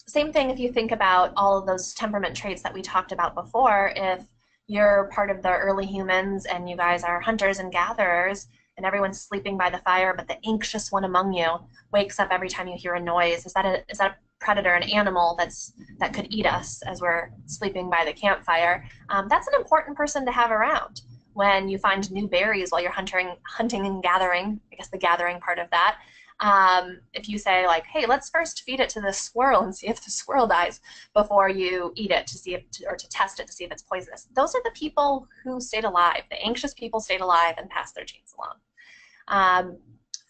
same thing if you think about all of those temperament traits that we talked about before. If you're part of the early humans and you guys are hunters and gatherers and everyone's sleeping by the fire, but the anxious one among you wakes up every time you hear a noise, is that a, is that a predator, an animal that's that could eat us as we're sleeping by the campfire? Um, that's an important person to have around when you find new berries while you're hunting, hunting and gathering, I guess the gathering part of that, um, if you say like, hey, let's first feed it to the squirrel and see if the squirrel dies before you eat it to see if, to, or to test it to see if it's poisonous. Those are the people who stayed alive. The anxious people stayed alive and passed their genes along. Um,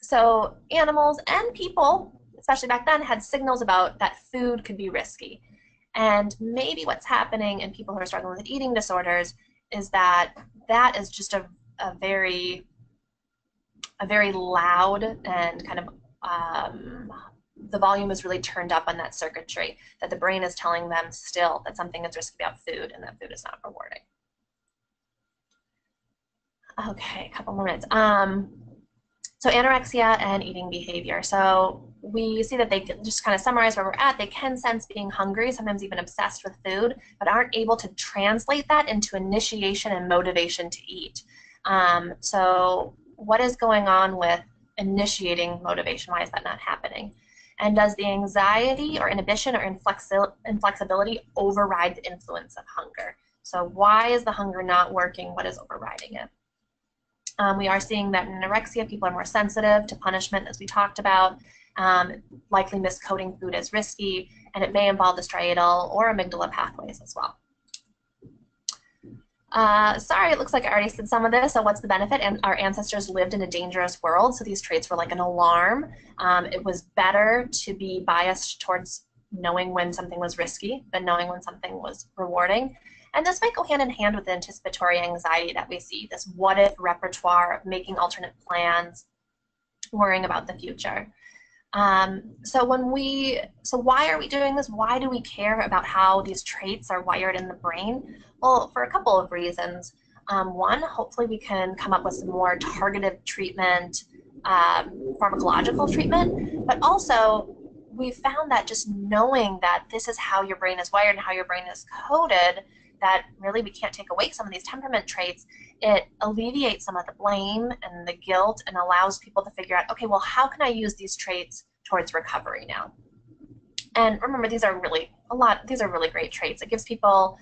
so animals and people, especially back then, had signals about that food could be risky. And maybe what's happening in people who are struggling with eating disorders is that that is just a, a very a very loud and kind of um, the volume is really turned up on that circuitry that the brain is telling them still that something is risky about food and that food is not rewarding. Okay, a couple more minutes. Um, so anorexia and eating behavior. So we see that they just kind of summarize where we're at. They can sense being hungry, sometimes even obsessed with food, but aren't able to translate that into initiation and motivation to eat. Um, so what is going on with initiating motivation? Why is that not happening? And does the anxiety or inhibition or inflexi inflexibility override the influence of hunger? So why is the hunger not working? What is overriding it? Um, we are seeing that in anorexia, people are more sensitive to punishment, as we talked about um, likely miscoding food as risky, and it may involve the striatal or amygdala pathways as well. Uh, sorry, it looks like I already said some of this. So what's the benefit? And our ancestors lived in a dangerous world, so these traits were like an alarm. Um, it was better to be biased towards knowing when something was risky than knowing when something was rewarding. And this might go hand in hand with the anticipatory anxiety that we see, this what if repertoire of making alternate plans, worrying about the future. Um, so when we, so why are we doing this? Why do we care about how these traits are wired in the brain? Well, for a couple of reasons. Um, one, hopefully we can come up with some more targeted treatment, um, pharmacological treatment, but also we found that just knowing that this is how your brain is wired and how your brain is coded, that really we can't take away some of these temperament traits, it alleviates some of the blame and the guilt and allows people to figure out, okay, well, how can I use these traits towards recovery now? And remember, these are really a lot, these are really great traits. It gives people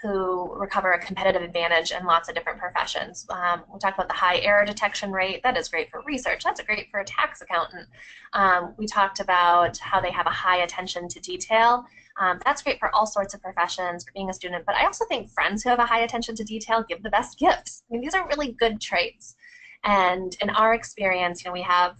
who recover a competitive advantage in lots of different professions. Um, we talked about the high error detection rate. That is great for research. That's great for a tax accountant. Um, we talked about how they have a high attention to detail. Um, that's great for all sorts of professions, for being a student, but I also think friends who have a high attention to detail give the best gifts. I mean, these are really good traits. And in our experience, you know, we have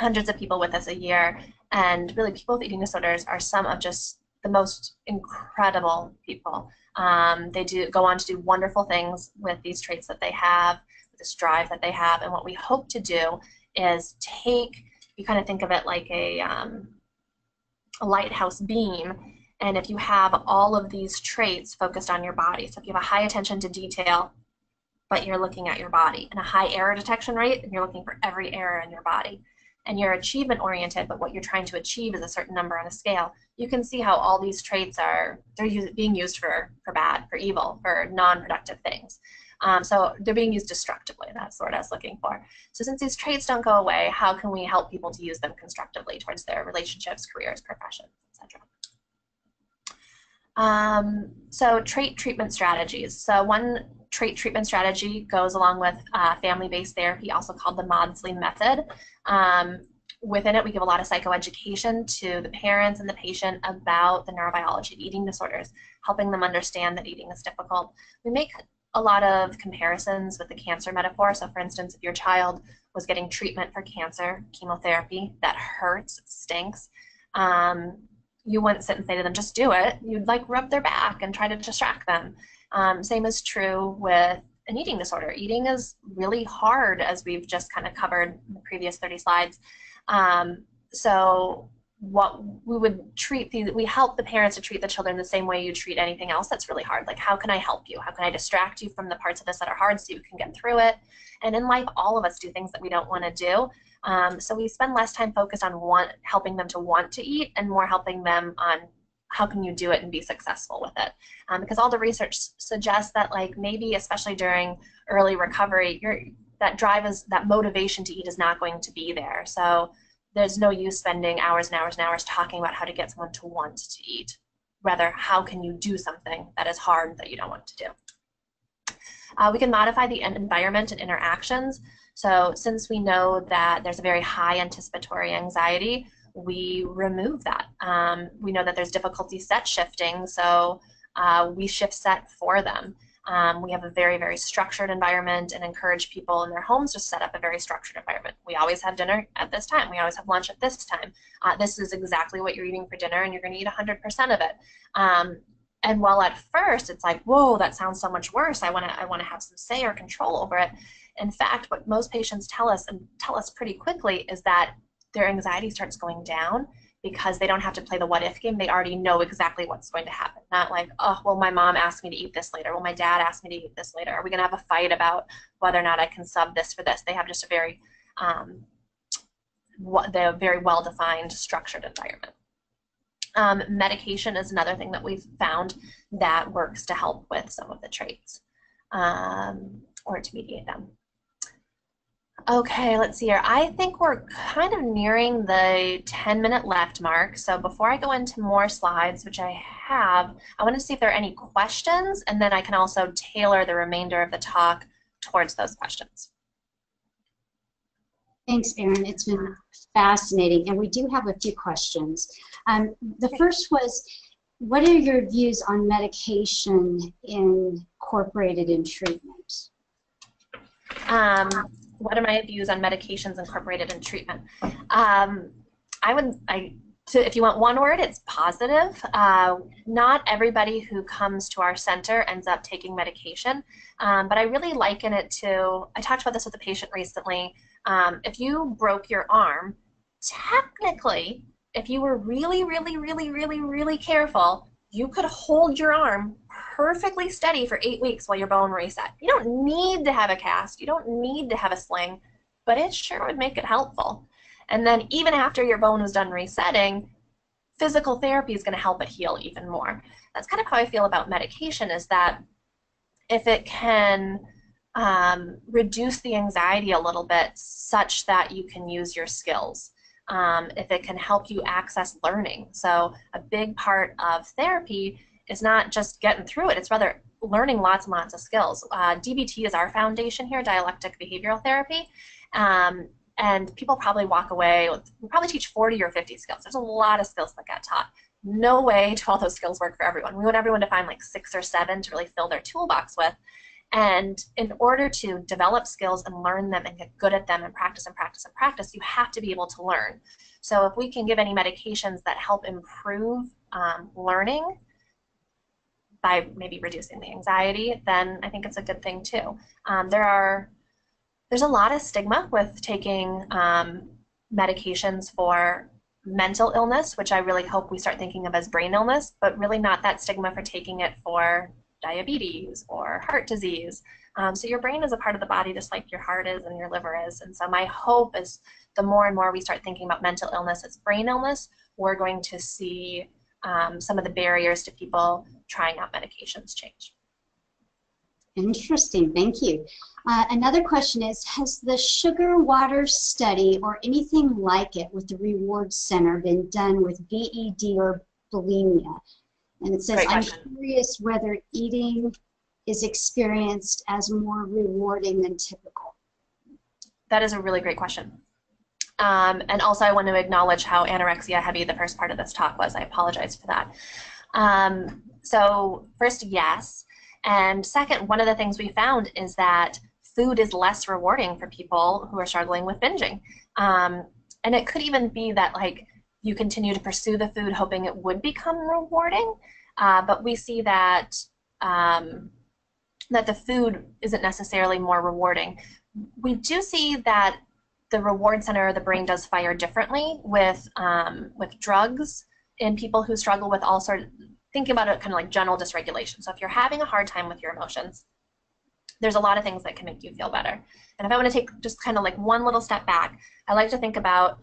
hundreds of people with us a year, and really people with eating disorders are some of just the most incredible people. Um, they do go on to do wonderful things with these traits that they have, this drive that they have, and what we hope to do is take, you kind of think of it like a, um, a lighthouse beam. And if you have all of these traits focused on your body, so if you have a high attention to detail, but you're looking at your body, and a high error detection rate, and you're looking for every error in your body, and you're achievement oriented, but what you're trying to achieve is a certain number on a scale, you can see how all these traits are they're use, being used for for bad, for evil, for non-productive things. Um, so they're being used destructively. That's what I was looking for. So since these traits don't go away, how can we help people to use them constructively towards their relationships, careers, professions, etc. Um, so trait treatment strategies. So one trait treatment strategy goes along with uh, family-based therapy, also called the Maudsley method. Um, within it, we give a lot of psychoeducation to the parents and the patient about the neurobiology of eating disorders, helping them understand that eating is difficult. We make a lot of comparisons with the cancer metaphor. So, for instance, if your child was getting treatment for cancer, chemotherapy, that hurts, stinks, um, you wouldn't sit and say to them, just do it. You'd like rub their back and try to distract them. Um, same is true with an eating disorder. Eating is really hard, as we've just kind of covered in the previous 30 slides. Um, so what we would treat the we help the parents to treat the children the same way you treat anything else that's really hard. Like how can i help you? How can i distract you from the parts of this that are hard so you can get through it? And in life all of us do things that we don't want to do. Um, so we spend less time focused on want, helping them to want to eat and more helping them on how can you do it and be successful with it. Um, because all the research suggests that like maybe especially during early recovery your that drive is that motivation to eat is not going to be there. So there's no use spending hours and hours and hours talking about how to get someone to want to eat rather how can you do something that is hard that you don't want to do uh, we can modify the environment and interactions so since we know that there's a very high anticipatory anxiety we remove that. Um, we know that there's difficulty set shifting, so uh, we shift set for them. Um, we have a very, very structured environment and encourage people in their homes to set up a very structured environment. We always have dinner at this time. We always have lunch at this time. Uh, this is exactly what you're eating for dinner, and you're going to eat 100% of it. Um, and while at first it's like, whoa, that sounds so much worse. I want to, I want to have some say or control over it. In fact, what most patients tell us and tell us pretty quickly is that their anxiety starts going down because they don't have to play the what if game. They already know exactly what's going to happen. Not like, oh, well, my mom asked me to eat this later. Well, my dad asked me to eat this later. Are we going to have a fight about whether or not I can sub this for this? They have just a very, um, they're very well defined, structured environment. Um, medication is another thing that we've found that works to help with some of the traits um, or to mediate them. Okay, let's see here. I think we're kind of nearing the 10 minute left mark. So before I go into more slides, which I have, I want to see if there are any questions, and then I can also tailor the remainder of the talk towards those questions. Thanks, Erin. It's been fascinating, and we do have a few questions. Um, the first was, what are your views on medication incorporated in treatment? Um, what are my views on medications incorporated in treatment? Um, I would, I, to, if you want one word, it's positive. Uh, not everybody who comes to our center ends up taking medication, um, but I really liken it to, I talked about this with a patient recently. Um, if you broke your arm, technically, if you were really, really, really, really, really careful, you could hold your arm perfectly steady for eight weeks while your bone reset. You don't need to have a cast, you don't need to have a sling, but it sure would make it helpful. And then even after your bone was done resetting, physical therapy is going to help it heal even more. That's kind of how I feel about medication is that if it can um, reduce the anxiety a little bit such that you can use your skills. Um, if it can help you access learning. So a big part of therapy is not just getting through it, it's rather learning lots and lots of skills. Uh, DBT is our foundation here, dialectic behavioral therapy. Um, and people probably walk away we probably teach 40 or 50 skills. There's a lot of skills that get taught. No way do all those skills work for everyone. We want everyone to find like six or seven to really fill their toolbox with. And in order to develop skills and learn them and get good at them and practice and practice and practice, you have to be able to learn. So if we can give any medications that help improve um, learning, by maybe reducing the anxiety, then I think it's a good thing too. Um, there are there's a lot of stigma with taking um, medications for mental illness, which I really hope we start thinking of as brain illness, but really not that stigma for taking it for diabetes or heart disease. Um, so your brain is a part of the body just like your heart is and your liver is. And so my hope is the more and more we start thinking about mental illness as brain illness, we're going to see um, some of the barriers to people trying out medications change. Interesting, thank you. Uh, another question is, has the sugar water study or anything like it with the reward center been done with BED or bulimia? And it says, I'm curious whether eating is experienced as more rewarding than typical. That is a really great question. Um, and also I want to acknowledge how anorexia heavy the first part of this talk was. I apologize for that. Um, so first, yes. And second, one of the things we found is that food is less rewarding for people who are struggling with binging. Um, and it could even be that like you continue to pursue the food hoping it would become rewarding, uh, but we see that um, that the food isn't necessarily more rewarding. We do see that the reward center of the brain does fire differently with um, with drugs in people who struggle with all sorts thinking about it kind of like general dysregulation. So if you're having a hard time with your emotions, there's a lot of things that can make you feel better. And if I want to take just kind of like one little step back, I like to think about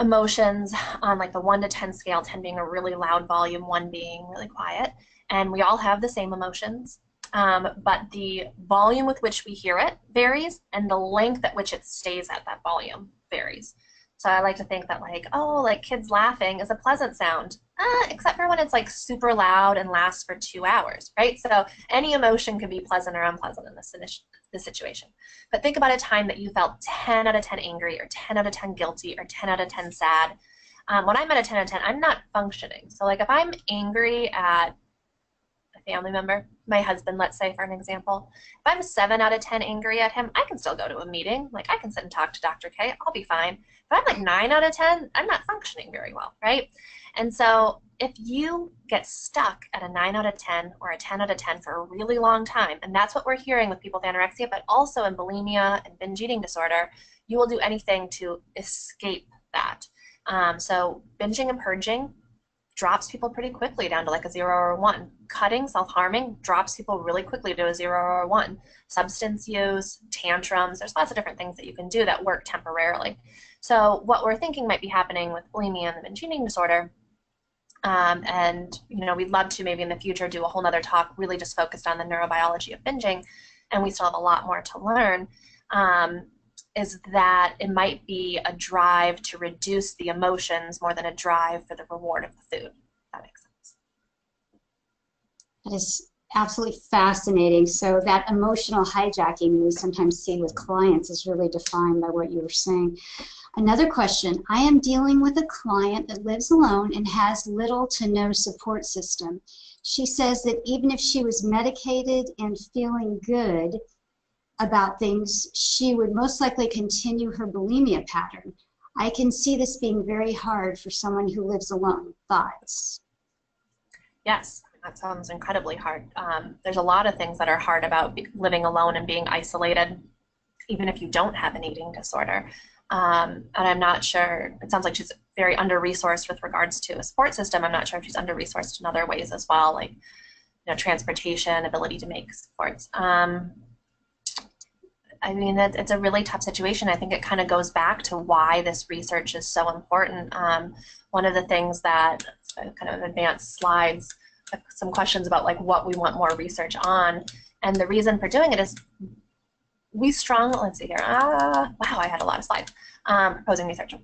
emotions on like the 1 to 10 scale, 10 being a really loud volume, 1 being really quiet. And we all have the same emotions, um, but the volume with which we hear it varies, and the length at which it stays at that volume varies. So I like to think that like, oh, like kids laughing is a pleasant sound, uh, except for when it's like super loud and lasts for two hours, right? So any emotion can be pleasant or unpleasant in this, this situation. But think about a time that you felt 10 out of 10 angry or 10 out of 10 guilty or 10 out of 10 sad. Um, when I'm at a 10 out of 10, I'm not functioning. So like if I'm angry at family member, my husband, let's say, for an example, if I'm 7 out of 10 angry at him, I can still go to a meeting. Like, I can sit and talk to Dr. Kaye. I'll be fine. If I'm like 9 out of 10, I'm not functioning very well, right? And so if you get stuck at a 9 out of 10 or a 10 out of 10 for a really long time, and that's what we're hearing with people with anorexia, but also in bulimia and binge eating disorder, you will do anything to escape that. Um, so binging and purging drops people pretty quickly down to like a zero or one. Cutting, self-harming, drops people really quickly to a zero or one. Substance use, tantrums, there's lots of different things that you can do that work temporarily. So what we're thinking might be happening with bulimia and the binge eating disorder, um, and you know we'd love to maybe in the future do a whole nother talk really just focused on the neurobiology of binging, and we still have a lot more to learn. Um, is that it might be a drive to reduce the emotions more than a drive for the reward of the food. that makes sense. That is absolutely fascinating. So that emotional hijacking we sometimes see with clients is really defined by what you were saying. Another question, I am dealing with a client that lives alone and has little to no support system. She says that even if she was medicated and feeling good, about things, she would most likely continue her bulimia pattern. I can see this being very hard for someone who lives alone. Thoughts? Yes, that sounds incredibly hard. Um, there's a lot of things that are hard about living alone and being isolated, even if you don't have an eating disorder. Um, and I'm not sure, it sounds like she's very under resourced with regards to a support system. I'm not sure if she's under resourced in other ways as well, like you know, transportation, ability to make supports. Um, I mean, it, it's a really tough situation. I think it kind of goes back to why this research is so important. Um, one of the things that kind of advanced slides, some questions about like what we want more research on, and the reason for doing it is we strongly. Let's see here. Uh, wow, I had a lot of slides. Um, proposing research.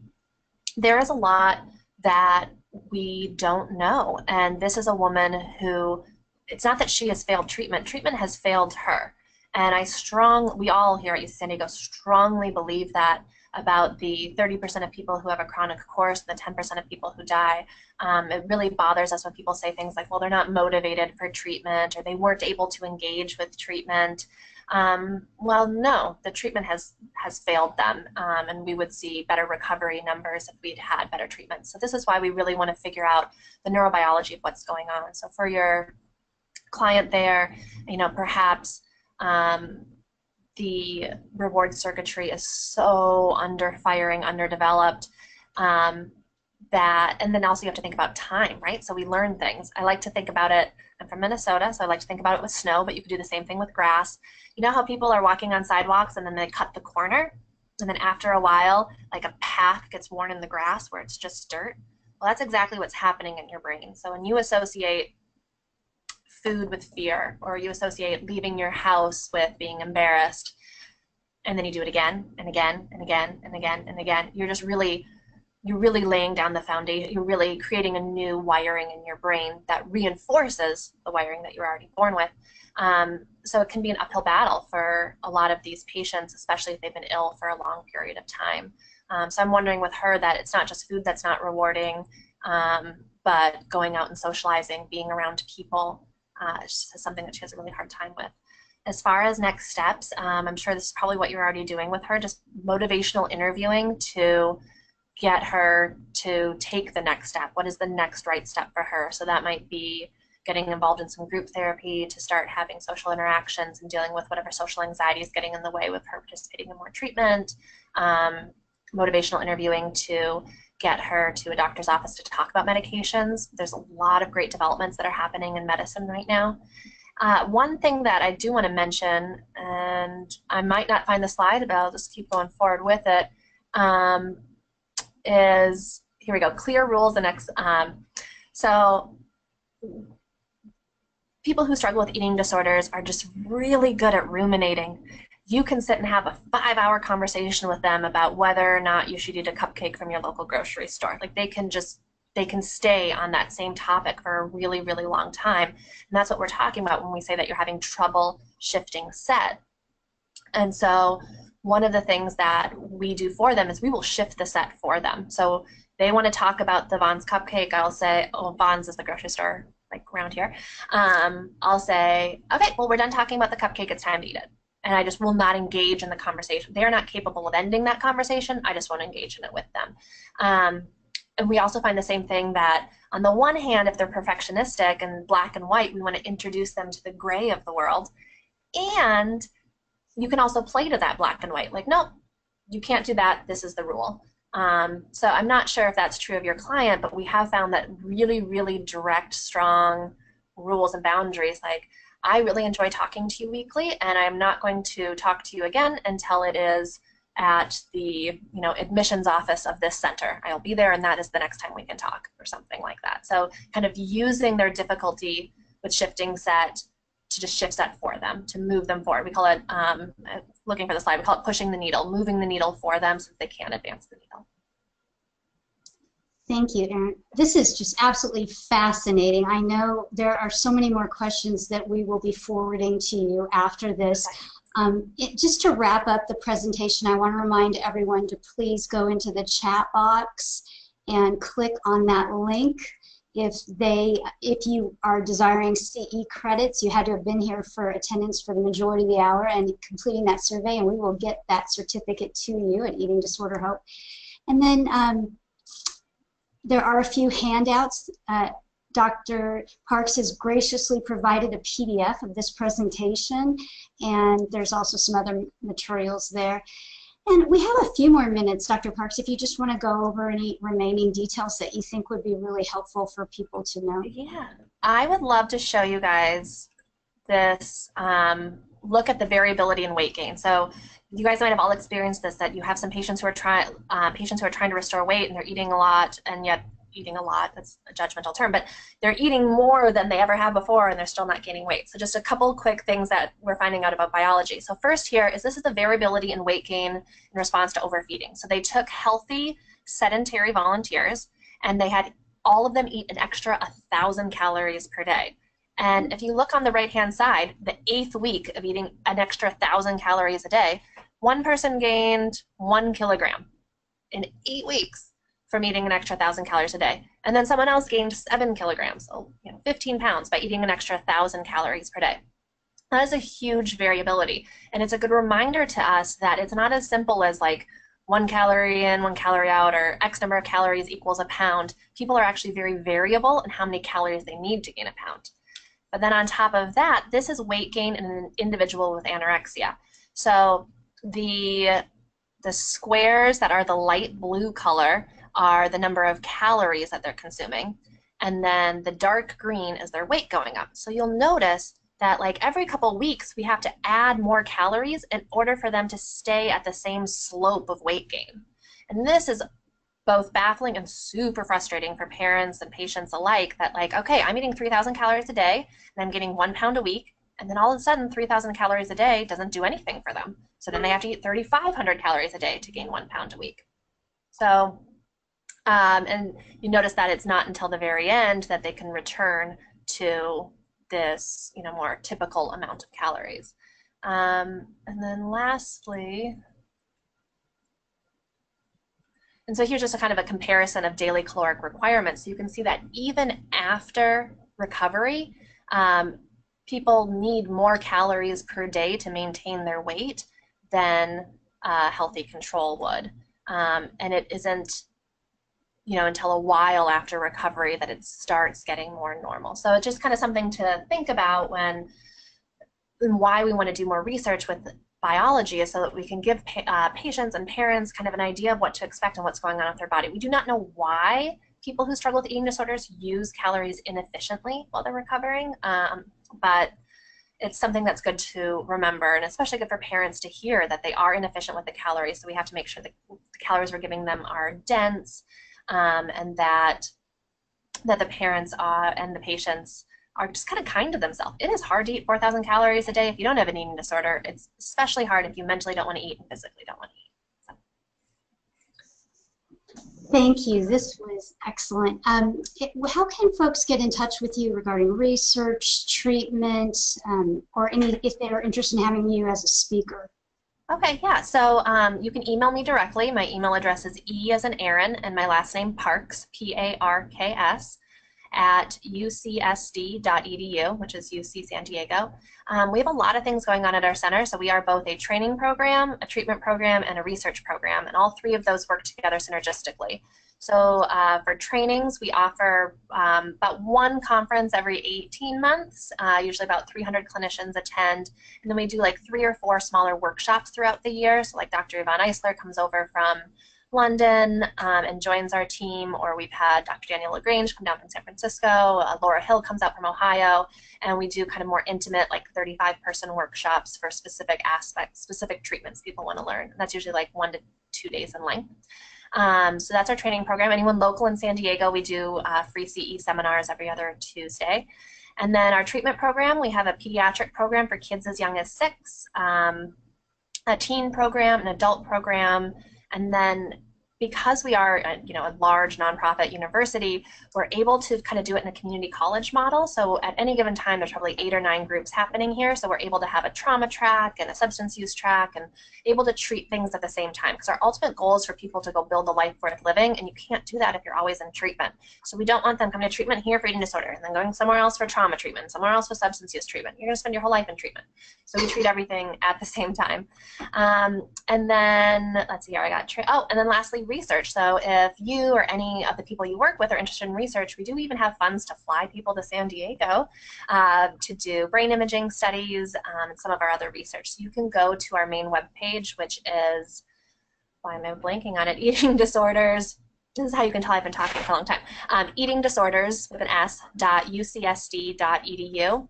There is a lot that we don't know, and this is a woman who. It's not that she has failed treatment. Treatment has failed her. And I strong, we all here at San Diego strongly believe that about the 30% of people who have a chronic course, the 10% of people who die. Um, it really bothers us when people say things like, well, they're not motivated for treatment or they weren't able to engage with treatment. Um, well, no, the treatment has, has failed them um, and we would see better recovery numbers if we'd had better treatment. So this is why we really want to figure out the neurobiology of what's going on. So for your client there, you know, perhaps um, the reward circuitry is so under firing, underdeveloped. Um, that, and then also you have to think about time, right? So we learn things. I like to think about it. I'm from Minnesota, so I like to think about it with snow, but you could do the same thing with grass. You know how people are walking on sidewalks and then they cut the corner, and then after a while, like a path gets worn in the grass where it's just dirt. Well, that's exactly what's happening in your brain. So when you associate food with fear, or you associate leaving your house with being embarrassed, and then you do it again and again and again and again and again, you're just really you're really laying down the foundation. You're really creating a new wiring in your brain that reinforces the wiring that you're already born with. Um, so it can be an uphill battle for a lot of these patients, especially if they've been ill for a long period of time. Um, so I'm wondering with her that it's not just food that's not rewarding, um, but going out and socializing, being around people, uh, is something that she has a really hard time with. As far as next steps, um, I'm sure this is probably what you're already doing with her, just motivational interviewing to get her to take the next step. What is the next right step for her? So that might be getting involved in some group therapy to start having social interactions and dealing with whatever social anxiety is getting in the way with her participating in more treatment, um, motivational interviewing to get her to a doctor's office to talk about medications. There's a lot of great developments that are happening in medicine right now. Uh, one thing that I do want to mention, and I might not find the slide, but I'll just keep going forward with it. Um, is here we go clear rules and ex um, so people who struggle with eating disorders are just really good at ruminating you can sit and have a five hour conversation with them about whether or not you should eat a cupcake from your local grocery store like they can just they can stay on that same topic for a really really long time and that's what we're talking about when we say that you're having trouble shifting set and so one of the things that we do for them is we will shift the set for them. So they want to talk about the Vons cupcake. I'll say, oh, Vons is the grocery store like around here. Um, I'll say, okay, well, we're done talking about the cupcake. It's time to eat it. And I just will not engage in the conversation. They are not capable of ending that conversation. I just won't engage in it with them. Um, and we also find the same thing that on the one hand, if they're perfectionistic and black and white, we want to introduce them to the gray of the world. And you can also play to that black and white. Like, no, you can't do that. This is the rule. Um, so I'm not sure if that's true of your client, but we have found that really, really direct, strong rules and boundaries. Like, I really enjoy talking to you weekly, and I'm not going to talk to you again until it is at the you know admissions office of this center. I'll be there, and that is the next time we can talk, or something like that. So, kind of using their difficulty with shifting set to just shift set for them, to move them forward. We call it, um, looking for the slide, we call it pushing the needle, moving the needle for them so that they can advance the needle. Thank you, Erin. This is just absolutely fascinating. I know there are so many more questions that we will be forwarding to you after this. Um, it, just to wrap up the presentation, I want to remind everyone to please go into the chat box and click on that link if they if you are desiring CE credits, you had to have been here for attendance for the majority of the hour and completing that survey, and we will get that certificate to you at Eating Disorder Hope. And then um, there are a few handouts. Uh, Dr. Parks has graciously provided a PDF of this presentation, and there's also some other materials there. And we have a few more minutes, Dr. Parks, if you just want to go over any remaining details that you think would be really helpful for people to know. Yeah, I would love to show you guys this um, look at the variability in weight gain. So you guys might have all experienced this, that you have some patients who are trying uh, patients who are trying to restore weight and they're eating a lot and yet eating a lot. That's a judgmental term, but they're eating more than they ever have before and they're still not gaining weight. So just a couple quick things that we're finding out about biology. So first here is this is the variability in weight gain in response to overfeeding. So they took healthy sedentary volunteers and they had all of them eat an extra 1,000 calories per day. And if you look on the right hand side, the eighth week of eating an extra 1,000 calories a day, one person gained one kilogram in eight weeks from eating an extra 1,000 calories a day. And then someone else gained 7 kilograms, so you know, 15 pounds, by eating an extra 1,000 calories per day. That is a huge variability. And it's a good reminder to us that it's not as simple as like one calorie in, one calorie out, or X number of calories equals a pound. People are actually very variable in how many calories they need to gain a pound. But then on top of that, this is weight gain in an individual with anorexia. So the the squares that are the light blue color are the number of calories that they're consuming. And then the dark green is their weight going up. So you'll notice that like every couple weeks we have to add more calories in order for them to stay at the same slope of weight gain. And this is both baffling and super frustrating for parents and patients alike that like, okay, I'm eating 3,000 calories a day and I'm getting one pound a week. And then all of a sudden 3,000 calories a day doesn't do anything for them. So then they have to eat 3,500 calories a day to gain one pound a week. So, um, and you notice that it's not until the very end that they can return to this, you know, more typical amount of calories. Um, and then lastly, and so here's just a kind of a comparison of daily caloric requirements. So you can see that even after recovery, um, people need more calories per day to maintain their weight than a healthy control would. Um, and it isn't, you know, until a while after recovery that it starts getting more normal. So it's just kind of something to think about when and why we want to do more research with biology is so that we can give pa uh, patients and parents kind of an idea of what to expect and what's going on with their body. We do not know why people who struggle with eating disorders use calories inefficiently while they're recovering, um, but it's something that's good to remember and especially good for parents to hear that they are inefficient with the calories. So we have to make sure that the calories we're giving them are dense um, and that that the parents uh, and the patients are just kind of kind to themselves. It is hard to eat 4,000 calories a day if you don't have an eating disorder. It's especially hard if you mentally don't want to eat and physically don't want to eat. Thank you. This was excellent. Um, it, how can folks get in touch with you regarding research, treatment, um, or any if they are interested in having you as a speaker? Okay, yeah. So um, you can email me directly. My email address is e as in Erin and my last name Parks, P-A-R-K-S, at ucsd.edu, which is UC San Diego. Um, we have a lot of things going on at our center, so we are both a training program, a treatment program, and a research program, and all three of those work together synergistically. So uh, for trainings, we offer um, about one conference every 18 months. Uh, usually about 300 clinicians attend. And then we do like three or four smaller workshops throughout the year. So like Dr. Ivan Eisler comes over from London um, and joins our team, or we've had Dr. Daniel Le Grange come down from San Francisco, uh, Laura Hill comes out from Ohio, and we do kind of more intimate, like 35 person workshops for specific aspects, specific treatments people want to learn. And that's usually like one to two days in length. Um, so that's our training program. Anyone local in San Diego, we do uh, free CE seminars every other Tuesday. And then our treatment program, we have a pediatric program for kids as young as six, um, a teen program, an adult program, and then because we are a, you know a large nonprofit university, we're able to kind of do it in a community college model. So at any given time, there's probably eight or nine groups happening here. So we're able to have a trauma track and a substance use track, and able to treat things at the same time. Because our ultimate goal is for people to go build a life worth living, and you can't do that if you're always in treatment. So we don't want them coming to treatment here for eating disorder, and then going somewhere else for trauma treatment, somewhere else for substance use treatment. You're going to spend your whole life in treatment. So we treat everything at the same time. Um, and then let's see here, I got oh, and then lastly research. So if you or any of the people you work with are interested in research, we do even have funds to fly people to San Diego uh, to do brain imaging studies um, and some of our other research. So you can go to our main webpage, which is, why am I blanking on it, eating disorders. This is how you can tell I've been talking for a long time. Um, eating disorders with an S dot ucsd.edu.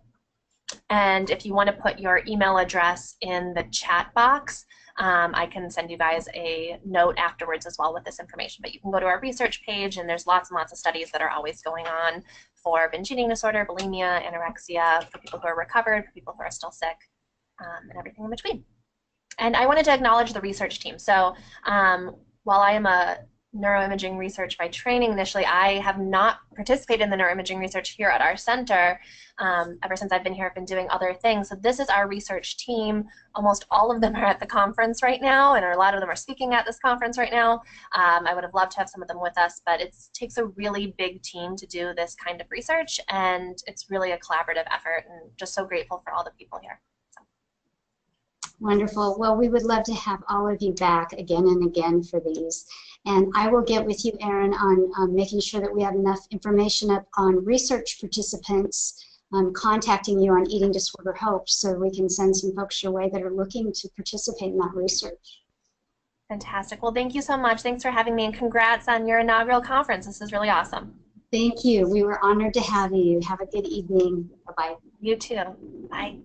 And if you want to put your email address in the chat box, um, I can send you guys a note afterwards as well with this information. But you can go to our research page, and there's lots and lots of studies that are always going on for binge eating disorder, bulimia, anorexia, for people who are recovered, for people who are still sick, um, and everything in between. And I wanted to acknowledge the research team. So um, while I am a neuroimaging research by training initially. I have not participated in the neuroimaging research here at our center. Um, ever since I've been here, I've been doing other things. So this is our research team. Almost all of them are at the conference right now, and a lot of them are speaking at this conference right now. Um, I would have loved to have some of them with us, but it takes a really big team to do this kind of research, and it's really a collaborative effort, and just so grateful for all the people here. Wonderful. Well, we would love to have all of you back again and again for these. And I will get with you, Erin, on um, making sure that we have enough information up on research participants um, contacting you on Eating Disorder Hope so we can send some folks your way that are looking to participate in that research. Fantastic. Well, thank you so much. Thanks for having me, and congrats on your inaugural conference. This is really awesome. Thank you. We were honored to have you. Have a good evening. Bye-bye. You too. Bye.